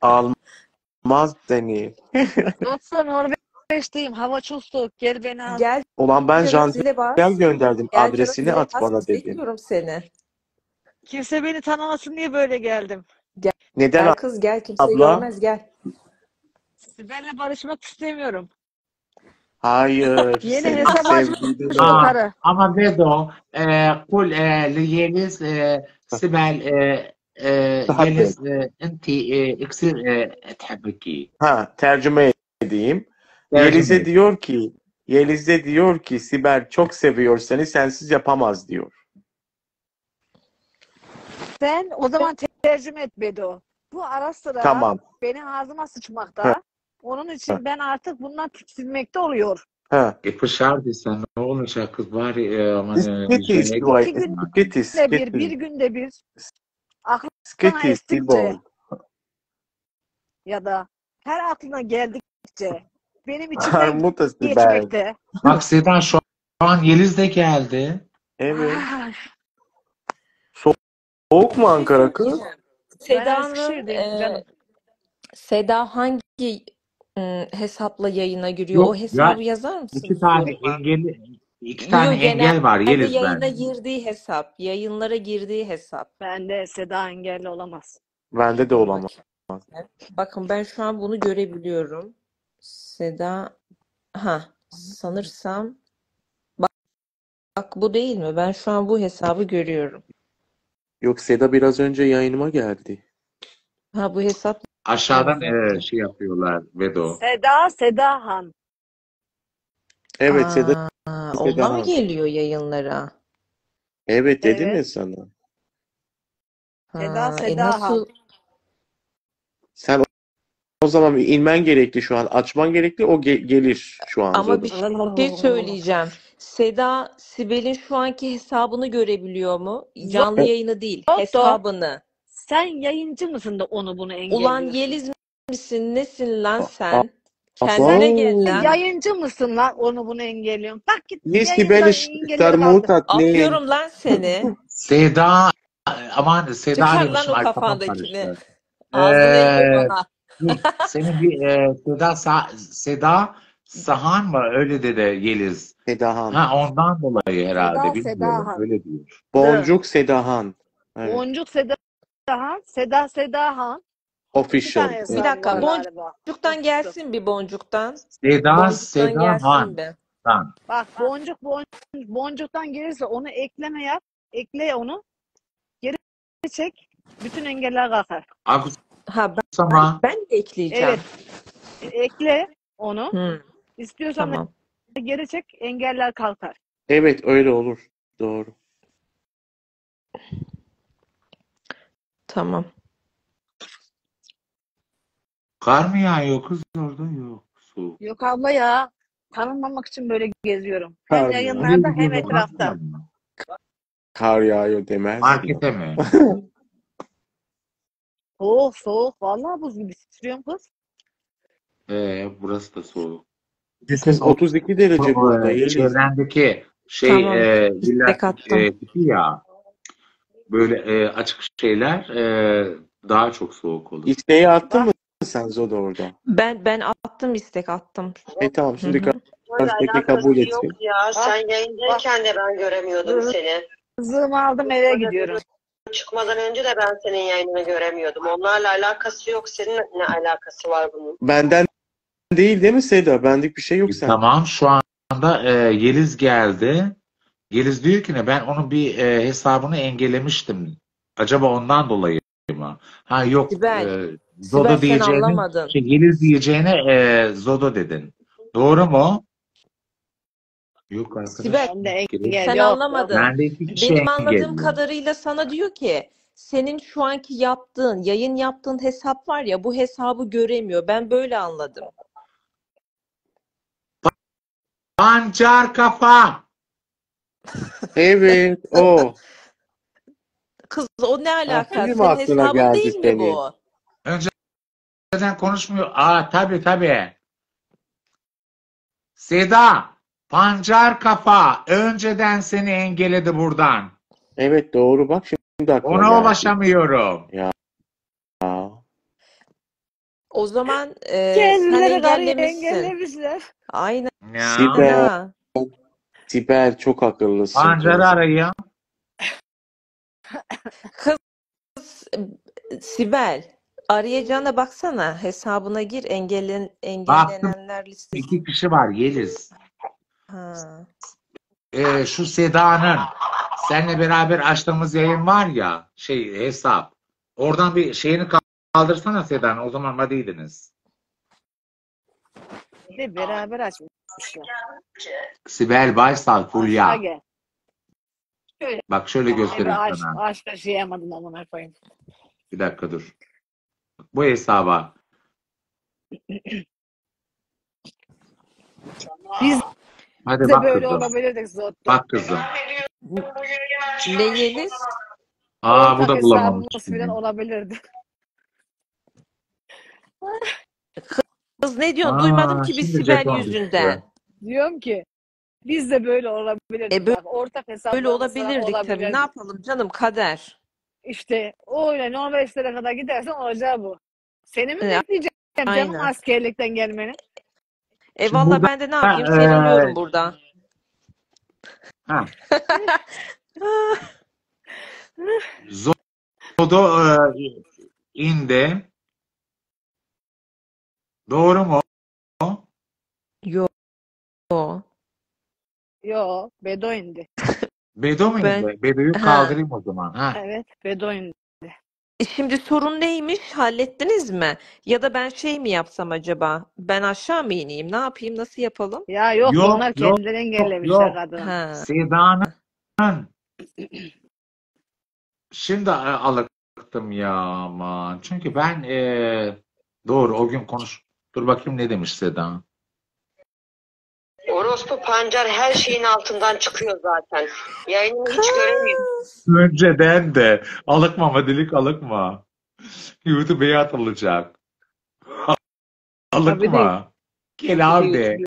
Almaz seni. Zotto Norveç'teyim. Hava çok soğuk. Gel beni al. Gel Ulan ben canım Can zile bas. Gel gönderdim. Gel Adresini canım zile at bana bas. dedim. Bekliyorum seni. Kimse beni tanımasın diye böyle geldim. Neden Gel kız gel kimse abla? görmez gel. Sibel'le barışmak istemiyorum. Hayır. Yeni Senin hesap açmış sevgilin o o. Aa, karı. ama Bedo e, kul e, Yeliz e, Sibel e, e, تحبك. Yeliz e, انتي e, اكثر e, تحبكي Ha tercüme edeyim. Yeliz'e et. diyor ki Yeliz'e diyor ki Sibel çok seviyor seni sensiz yapamaz diyor. Sen o zaman tercüme et Bedo. Bu ara sıra Tamam. benim ağzıma sıçmakta. Onun için ben artık bundan tiksinmekte oluyor. ha. E fışardıysan ne olacak kız bari e, aman e, Skitty. İki gitme. Skitty günde bir, Skitty. bir günde bir aklına Skitty estikçe ya da her aklına geldikçe benim içimden geçmekte. Bak Sedan şu an Yeliz de geldi. Evet. Ah, Soğuk mu şey Ankara kız? Seda'nın e. Seda hangi ım, hesapla yayına giriyor? O Yok ya hesabı yazar mısın iki tane engelli iki tane engel var Yeliz yayına ben. girdiği hesap, yayınlara girdiği hesap. Bende Seda engelli olamaz. Bende de olamaz. Bakın ben şu an bunu görebiliyorum. Seda ha sanırsam bak, bak bu değil mi? Ben şu an bu hesabı görüyorum. Yok Seda biraz önce yayınıma geldi. Ha bu hesap Aşağıdan e, şey yapıyorlar Vedo. Seda Seda Han. Evet Seda Aa, Seda onunla mı Han. geliyor yayınlara? Evet dedim ya Evet. sana. Seda Ha, e Seda Han. nasıl? Sen o zaman bir inmen gerekli şu an. Açman gerekli. O ge- gelir şu an Ama bir şey söyleyeceğim. Seda Sibel'in şu anki hesabını görebiliyor mu? Canlı yayını değil, hesabını. Sen yayıncı mısın da onu bunu Ulan engelliyorsun? Yeliz misin? Nesin lan sen? Kendine gel lan. Yayıncı mısın lan onu bunu engelliyorsun? Bak git Niye yayından Sibel'i engelleri kaldır. şarmutat ne? Atıyorum lan seni. Seda aman Seda Çıkar lan demişim o kafandakini. karıştı. Ağzını Ee, bana. Senin bir e, Seda Sa- Seda Sahan mı öyle dedi Yeliz. Sedahan. Ha ondan dolayı herhalde Seda bilmiyorum Sedahan. öyle diyor. Boncuk Sedahan. Evet. Boncuk Sedahan, Seda Sedahan. Bir Official. Bir hesabı dakika, var. Boncuktan gelsin bir boncuktan. Seda Boncuktan Sedahan. bir. Lan. Bak boncuk boncuk boncuktan gelirse onu ekleme yap. Ekle onu. Geri çek. Bütün engeller kalkar. Ha ben, Akusama ben de ekleyeceğim. Evet. Ekle onu. Hı, İstiyorsan tamam. geri çek. Engeller kalkar. Evet öyle olur. Doğru. Tamam. kar mı yağıyor kız orada yok su. Yok abla ya. Tanınmamak için böyle geziyorum. Hem Pardon. yayınlarda hem etrafta. Kar yağıyor demez? Markete mi? Soğuk soğuk. Vallahi buz gibi titriyorum kız. Ee, burası da soğuk. Kız 32 derece burada. Bu, e, Yeliz. çevrendeki şey Tamam. e, villa e, tipi ya böyle e, açık şeyler e, daha çok soğuk olur. İsteği attın mı sen Zoda orada? Ben ben attım istek attım. E tamam şimdi Hı hı. karşıdaki kabul yok etsin. ya. Sen yayındayken de ben göremiyordum seni. Kızımı aldım eve gidiyorum. Çıkmadan önce de ben senin yayınını göremiyordum. Onlarla alakası yok. Seninle ne alakası var bunun? Benden değil değil mi Seda? Bendik bir şey yok sen. Tamam şu anda e, Yeliz geldi. Yeliz diyor ki ne ben onun bir e, hesabını engellemiştim. Acaba ondan dolayı mı? Ha yok Sibel, e, Sibel Zodo sen diyeceğine anlamadın. şey, Yeliz diyeceğine e, Zodo dedin. Doğru mu? Yok arkadaş. Sibel, Ben de engel Sen yok. anlamadın. Kişi Benim anladığım engelliyorum. kadarıyla sana diyor ki senin şu anki yaptığın, yayın yaptığın hesap var ya bu hesabı göremiyor. Ben böyle anladım. Pancar kafa. Evet o. Kız o ne alaka? Senin hesabın geldi değil mi senin? bu? Neden konuşmuyor? Aa tabii tabii. Seda, pancar kafa önceden seni engelledi buradan. Evet doğru bak şimdi aklıma Ona geldi. ulaşamıyorum. Aa. O zaman e, sen Kendileri karıyı engellemişsin. engellemişler. Aynen. Ya. Sibel. Ana. Sibel çok akıllısın. Pancarı arayın. Kız Sibel arayacağına baksana hesabına gir engellen engellenenler listesi. İki kişi var Yeliz. Ha. Ee, şu Seda'nın seninle beraber açtığımız yayın var ya şey hesap. Oradan bir şeyini kaldırsana Seda'nın. O zaman madiydiniz. De beraber açmışlar. Sibel Baysal Fulya. Bak şöyle göstereyim aç, sana. aç taşıyamadım amına koyayım. Bir dakika dur. Bu hesaba. Biz Hadi de bak böyle kızım. olabilirdik zaten. Bak kızım. Ne Yeliz? Aa bu da bulamamış. falan olabilirdi. Kız ne diyorsun? Aa, Duymadım ki bir şimdi Sibel yüzünden. Diyorum ki biz de böyle olabilirdik. E, böyle- Bak, ortak Böyle hesaplarımız falan olabilirdik tabii. Ne yapalım canım kader. İşte öyle Norveçlere kadar gidersen olacağı bu. Seni mi bekleyeceğim canım askerlikten gelmeni? E Şimdi valla burada, ben de ne yapayım? e, Seriliyorum burada. Ha. Zodo e, indi. Doğru mu? Yo. Yo, Bedoindi. Bedo mu Ben- indi? Bedo'yu Ha. kaldırayım o zaman. Ha. Evet, Bedoindi. E Şimdi sorun neymiş? Hallettiniz mi? Ya da ben şey mi yapsam acaba? Ben aşağı mı ineyim? Ne yapayım? Nasıl yapalım? Ya yok, Yok, onlar yok, kendileri engellemişler yok. kadını. Ha. Seda'nın şimdi e, alıktım ya aman. Çünkü ben e, doğru o gün konuş. Dur bakayım ne demiş Seda. Orospu pancar her şeyin altından çıkıyor zaten. Yayını hiç göremiyorum. Önceden de alıkma dilik alıkma. YouTube'a atılacak. Alıkma. Gel abi de.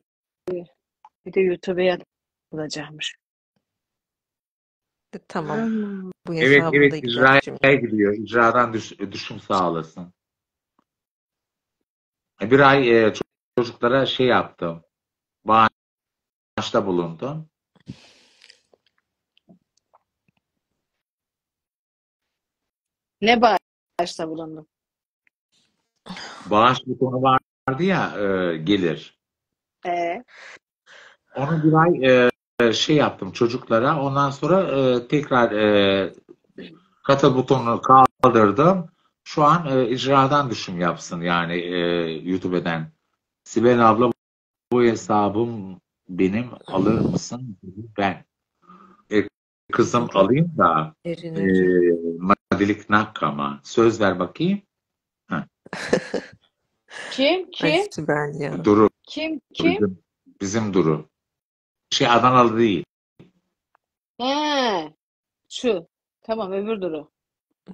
Bir de YouTube'a yapılacakmış. Tamam. Bu Evet hesabı evet da icraya şimdi. gidiyor. İcradan düş, düşüm sağlasın. Bir ay e, çocuklara şey yaptım. Bağışta bulundum. Ne bağışta bulundun? Bağış butonu vardı ya e, gelir. Ee, Onu bir ay e, şey yaptım çocuklara. Ondan sonra e, tekrar e, katıl butonunu kaldırdım. Şu an e, icradan düşüm yapsın yani e, YouTube'den. Sibel abla bu hesabım benim alır mısın? Ben. E, kızım alayım da Erin e, madilik nakama. Söz ver bakayım. kim? Ay Kim? Sibel ya. Duru. Kim? Kim? Bizim, bizim Duru. Şey Adanalı değil. He. Şu. Tamam öbür duru.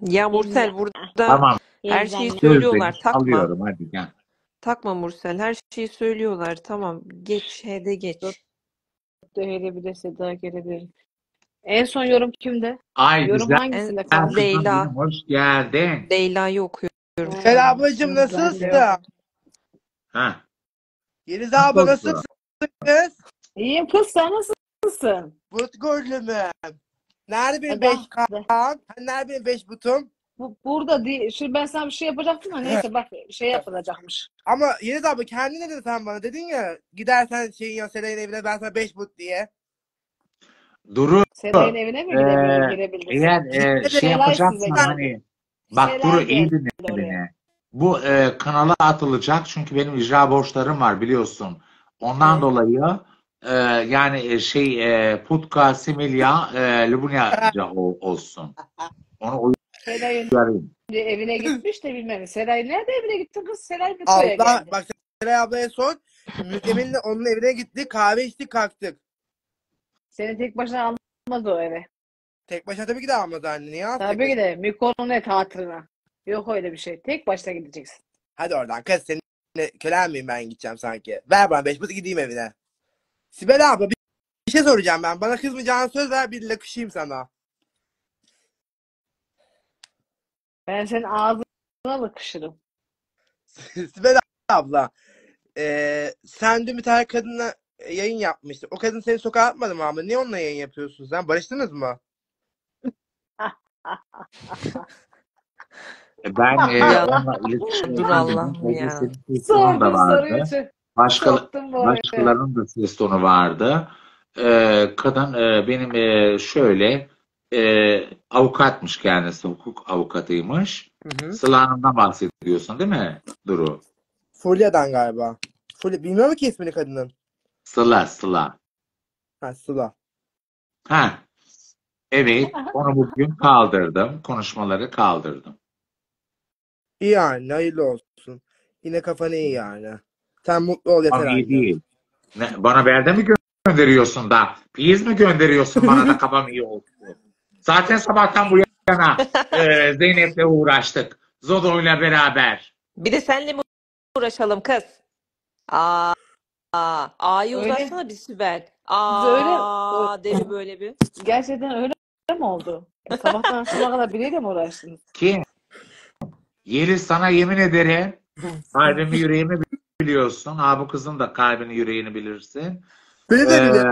Ya Mursel burada Tamam. her şeyi Yeniden- söylüyorlar. Takma. Alıyorum hadi gel. Takma Mursel. Her şeyi söylüyorlar. Tamam. Geç. Hede geç. Dur. Gelebilir, Seda gelebilir. En son yorum kimde? Ay Yorum güzel. hangisinde En- kaldı? Leyla. Hoş geldin. Leyla'yı okuyorum. Ben de- nasılsın? Ha. Yeliz abla Nasılsın? kız? İyiyim kız sen nasılsın? But gönlümüm. Nerede benim E, beş ben- kan? Nerede benim beş butum? Bu, burada değil. Şimdi ben sana bir şey yapacaktım ama neyse bak şey yapılacakmış. Ama Yeliz abla kendin ne dedin sen bana? Dedin ya gidersen şeyin ya Selay'ın evine ben sana beş but diye. Duru Seray'ın evine mi Ee, girebilir, girebilirsin? eğer e, şey Selay yapacaksan size geldi. hani bak Selay Duru iyi dinle beni. Bu e, kanala atılacak çünkü benim icra borçlarım var biliyorsun. Ondan Evet. dolayı e, yani e, şey e, Putka, Similya, e, Lubunyaca ol- olsun. Onu Seray'ın evine gitmiş de bilmem. Seray nerede evine gitti kız? Seray Mutlu'ya Allah geldi. bak Selay ablaya sor. Mükemmel'le onun evine gittik kahve içtik kalktık. Seni tek başına almaz o eve. Tek başına tabii ki de almadı anne. Niye alsın? Tabii ki de Mikononet hatırına. Yok öyle bir şey. Tek başına gideceksin. Hadi oradan kız seninle kölen miyim ben gideceğim sanki. Ver bana beş but gideyim evine. Sibel abla bir, bir şey soracağım ben. Bana kızmayacağın söz ver bir lakışayım sana. Ben senin ağzına bakışırım. Sibel abla. eee sen dün bir tane kadınla yayın yapmıştın. O kadın seni sokağa atmadı mı abla? Niye onunla yayın yapıyorsun sen? Barıştınız mı? E, Ben e, Ya, onunla iletişim dur. Allah'ım ya. senin ses tonun da Sordum vardı. soruyu. çö- Başka, Soktum bu araya. başkalarının da ses tonu vardı. Ee, kadın e, benim e, şöyle e, avukatmış kendisi, hukuk avukatıymış. Hı hı. Sıla Hanım'dan bahsediyorsun değil mi Duru? Fulya'dan galiba. Fulya, bilmiyorum ki ismini kadının. Sıla, Sıla. Ha Sıla. Ha, evet, onu bugün kaldırdım. Konuşmaları kaldırdım. İyi yani hayırlı olsun. Yine kafanı iyi yani. Sen mutlu ol yeter Ama iyi değil. Ne, bana berde mi gönderiyorsun da? Piyiz mi gönderiyorsun bana da kafam iyi olsun? Zaten sabahtan bu yana e, Zeynep'le uğraştık. Zodo'yla beraber. Bir de senle mi uğraşalım kız? Aa, aa, A'yı Öyle. uzatsana bir Sibel. Öyle. Aa, deri böyle bir. Gerçekten öyle mi oldu? Sabahtan akşama kadar biriyle mi uğraştınız? Kim? Yeliz sana yemin ederim kalbimi yüreğimi biliyorsun. Ha bu kızın da kalbini yüreğini bilirsin. Beni de Ee,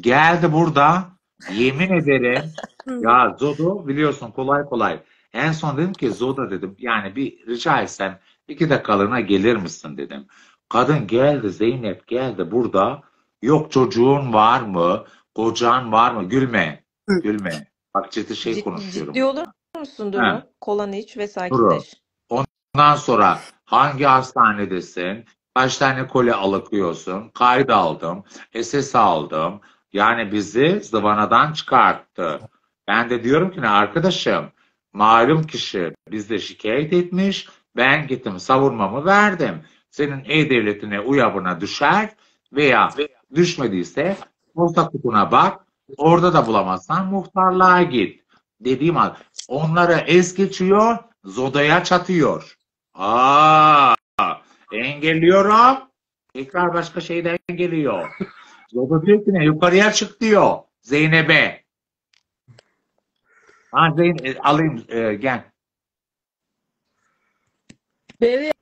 geldi burada yemin ederim ya Zodo biliyorsun kolay kolay. En son dedim ki Zoda dedim yani bir rica etsem iki dakikalığına gelir misin dedim. Kadın geldi Zeynep geldi burada. Yok çocuğun var mı? Kocan var mı? Gülme. Gülme. Bak ciddi şey Cid- konuşuyorum. ciddi olur musun Duru? Ha. Kolanı iç ve sakinleş. Ondan sonra hangi hastanedesin? Kaç tane koli alıkıyorsun? Kayıt aldım. SS aldım. Yani bizi zıvanadan çıkarttı. Ben de diyorum ki ne arkadaşım malum kişi bizde şikayet etmiş. Ben gittim savunmamı verdim. Senin E-Devleti'ne uyabına düşer veya Düşmediyse posta kutuna bak. Orada da bulamazsan muhtarlığa git. Dediğim an onları es geçiyor, Zoda'ya çatıyor. Aa, engelliyorum. Tekrar başka şeyden geliyor. Zoda diyor ki ne? Yukarıya çık diyor. Zeynep'e. Ha Zeyn e, alayım e, gel. Beni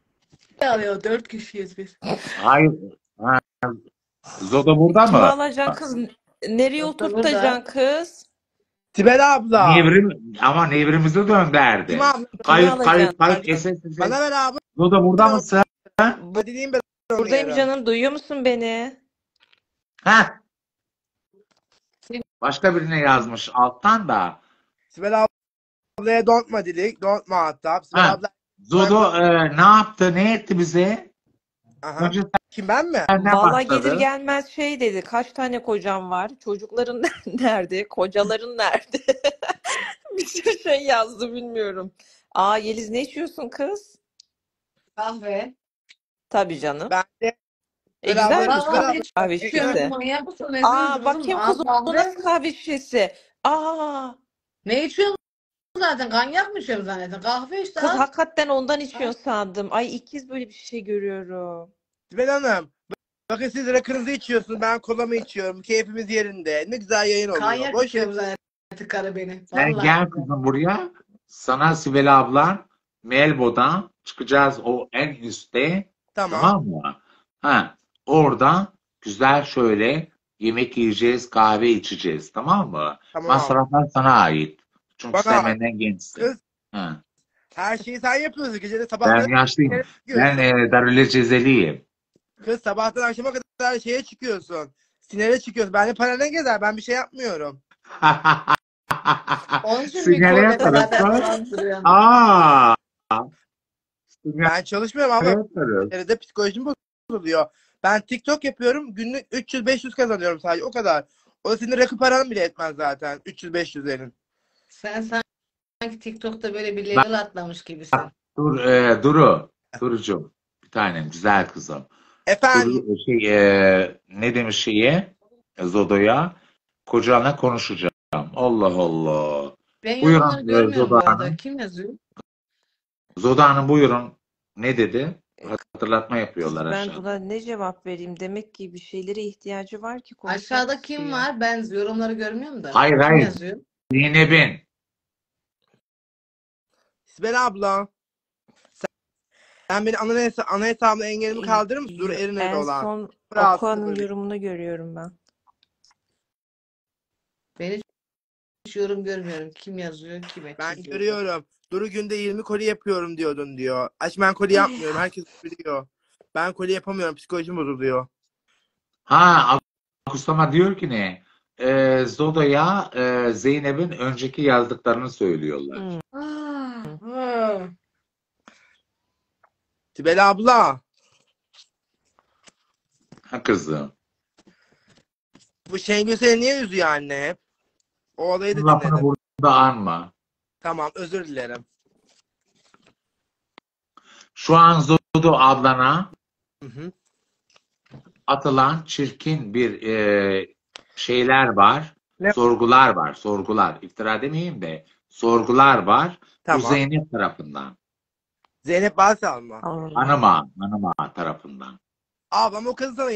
alıyor. Dört kişiyiz biz. Hayır. Ha, Zoda burada mı? alacaksın kız? Nereye oturtacaksın kız? Sibel abla. Nevrim ama nevrimizi dönderdi. Kim abla? Kayıt kayıt SS. Bana ver abi. Zoda burada mısın? Ben onu Buradayım canım. Duyuyor musun beni? Heh. Başka birine yazmış alttan da. Sibel ablaya don't dedik. Don't muhatap. Sibel Ha. abla. Zodo e, ne yaptı? Ne etti bize? Aha. Önce Kim ben mi? senden Vallahi başladı. gelir gelmez şey dedi. Kaç tane kocam var? Çocukların nerede? Kocaların nerede? Bir sürü şey yazdı bilmiyorum. Aa Yeliz ne içiyorsun kız? Kahve. Tabii canım. Ben E güzel abla. bir Sibel abla. kahve İçiyorum. şişesi. Aa bakayım kızım? kız kahve. nasıl kahve şişesi? Aa Ne içiyorsun zaten? Kanyak mı içiyorum zannettin? Kahve işte kız al. hakikaten ondan içiyorsun sandım. Ay ilk kez böyle bir şey görüyorum. Sibel Hanım. Bakın siz rakınızı içiyorsunuz. Ben kolamı içiyorum. Keyfimiz yerinde. Ne güzel yayın oluyor. Kanyak Boş içiyorum zannettin karı beni. Sen Vallahi. gel kızım buraya. Sana Sibel ablan Melbo'dan çıkacağız o en üstte. Tamam. Tamam mı? Ha, orada güzel şöyle yemek yiyeceğiz, kahve içeceğiz. Tamam mı? Tamam. Masraflar sana ait. Çünkü Bak sen abi. benden gençsin. Kız Ha. her şeyi sen yapıyorsun. Geceleri Ben sabahları yaşlıyım. çıkıyorsun. Ben e, Darül Cezeliyim. Kız sabahtan akşama kadar şeye çıkıyorsun. Sinere çıkıyorsun. Bende para ne gezer? Ben bir şey yapmıyorum. Onun için falan duruyor. Aa. Ben çalışmıyorum ama yaparız. de psikolojim bozuluyor. Ben TikTok yapıyorum. Günlük 300-500 kazanıyorum sadece. O kadar. O da senin rakı paranı bile etmez zaten. 300-500'lerin. Sen sanki TikTok'ta böyle bir level atlamış gibisin. Dur, e, Duru. Durucum. Bir tanem güzel kızım. Efendim. Duru, şey, e, ne demiş şeye? Zodo'ya. Kocana konuşacağım. Allah Allah. Ben Buyurun, yorumları e, görmüyorum bu Zoda arada. Hanım. Kim yazıyor? Zoda Hanım buyurun. Ne dedi? Hatırlatma yapıyorlar Ben aşağıda. buna ne cevap vereyim? Demek ki bir şeylere ihtiyacı var ki konuşmak Aşağıda kim istiyor. var? Ben yorumları görmüyorum da. Hayır Kim hayır. yazıyor? Zeynep'in. Sibel abla. Sen, sen beni ana, hesa ana hesabımda engelimi kaldırır mısın? Dur Erin'e En olan. son Rahatsız böyle. yorumunu görüyorum ben. Ben hiç yorum görmüyorum. Kim yazıyor? Kime Ben çiziyor? görüyorum. Duru günde 20 koli yapıyorum diyordun diyor. Aç ben koli yapmıyorum. Herkes biliyor. Ben koli yapamıyorum. Psikolojim bozuluyor. Ha Akustama diyor ki ne? E, Zodo'ya e, Zeynep'in önceki yazdıklarını söylüyorlar. Hmm. Sibel abla. Ha kızım. Bu Şengül seni niye üzüyor anne hep? O olayı da Lafını dinledim. burada anma. Tamam özür dilerim. Şu an Zodo ablana Hı hı. atılan çirkin bir e, şeyler var. Ne? Sorgular var. Sorgular. İftira demeyeyim de sorgular var. Bu Tamam. Zeynep tarafından. Zeynep Balsal mı? Allah. Hanıma, hanıma tarafından. Ablam o kızı sana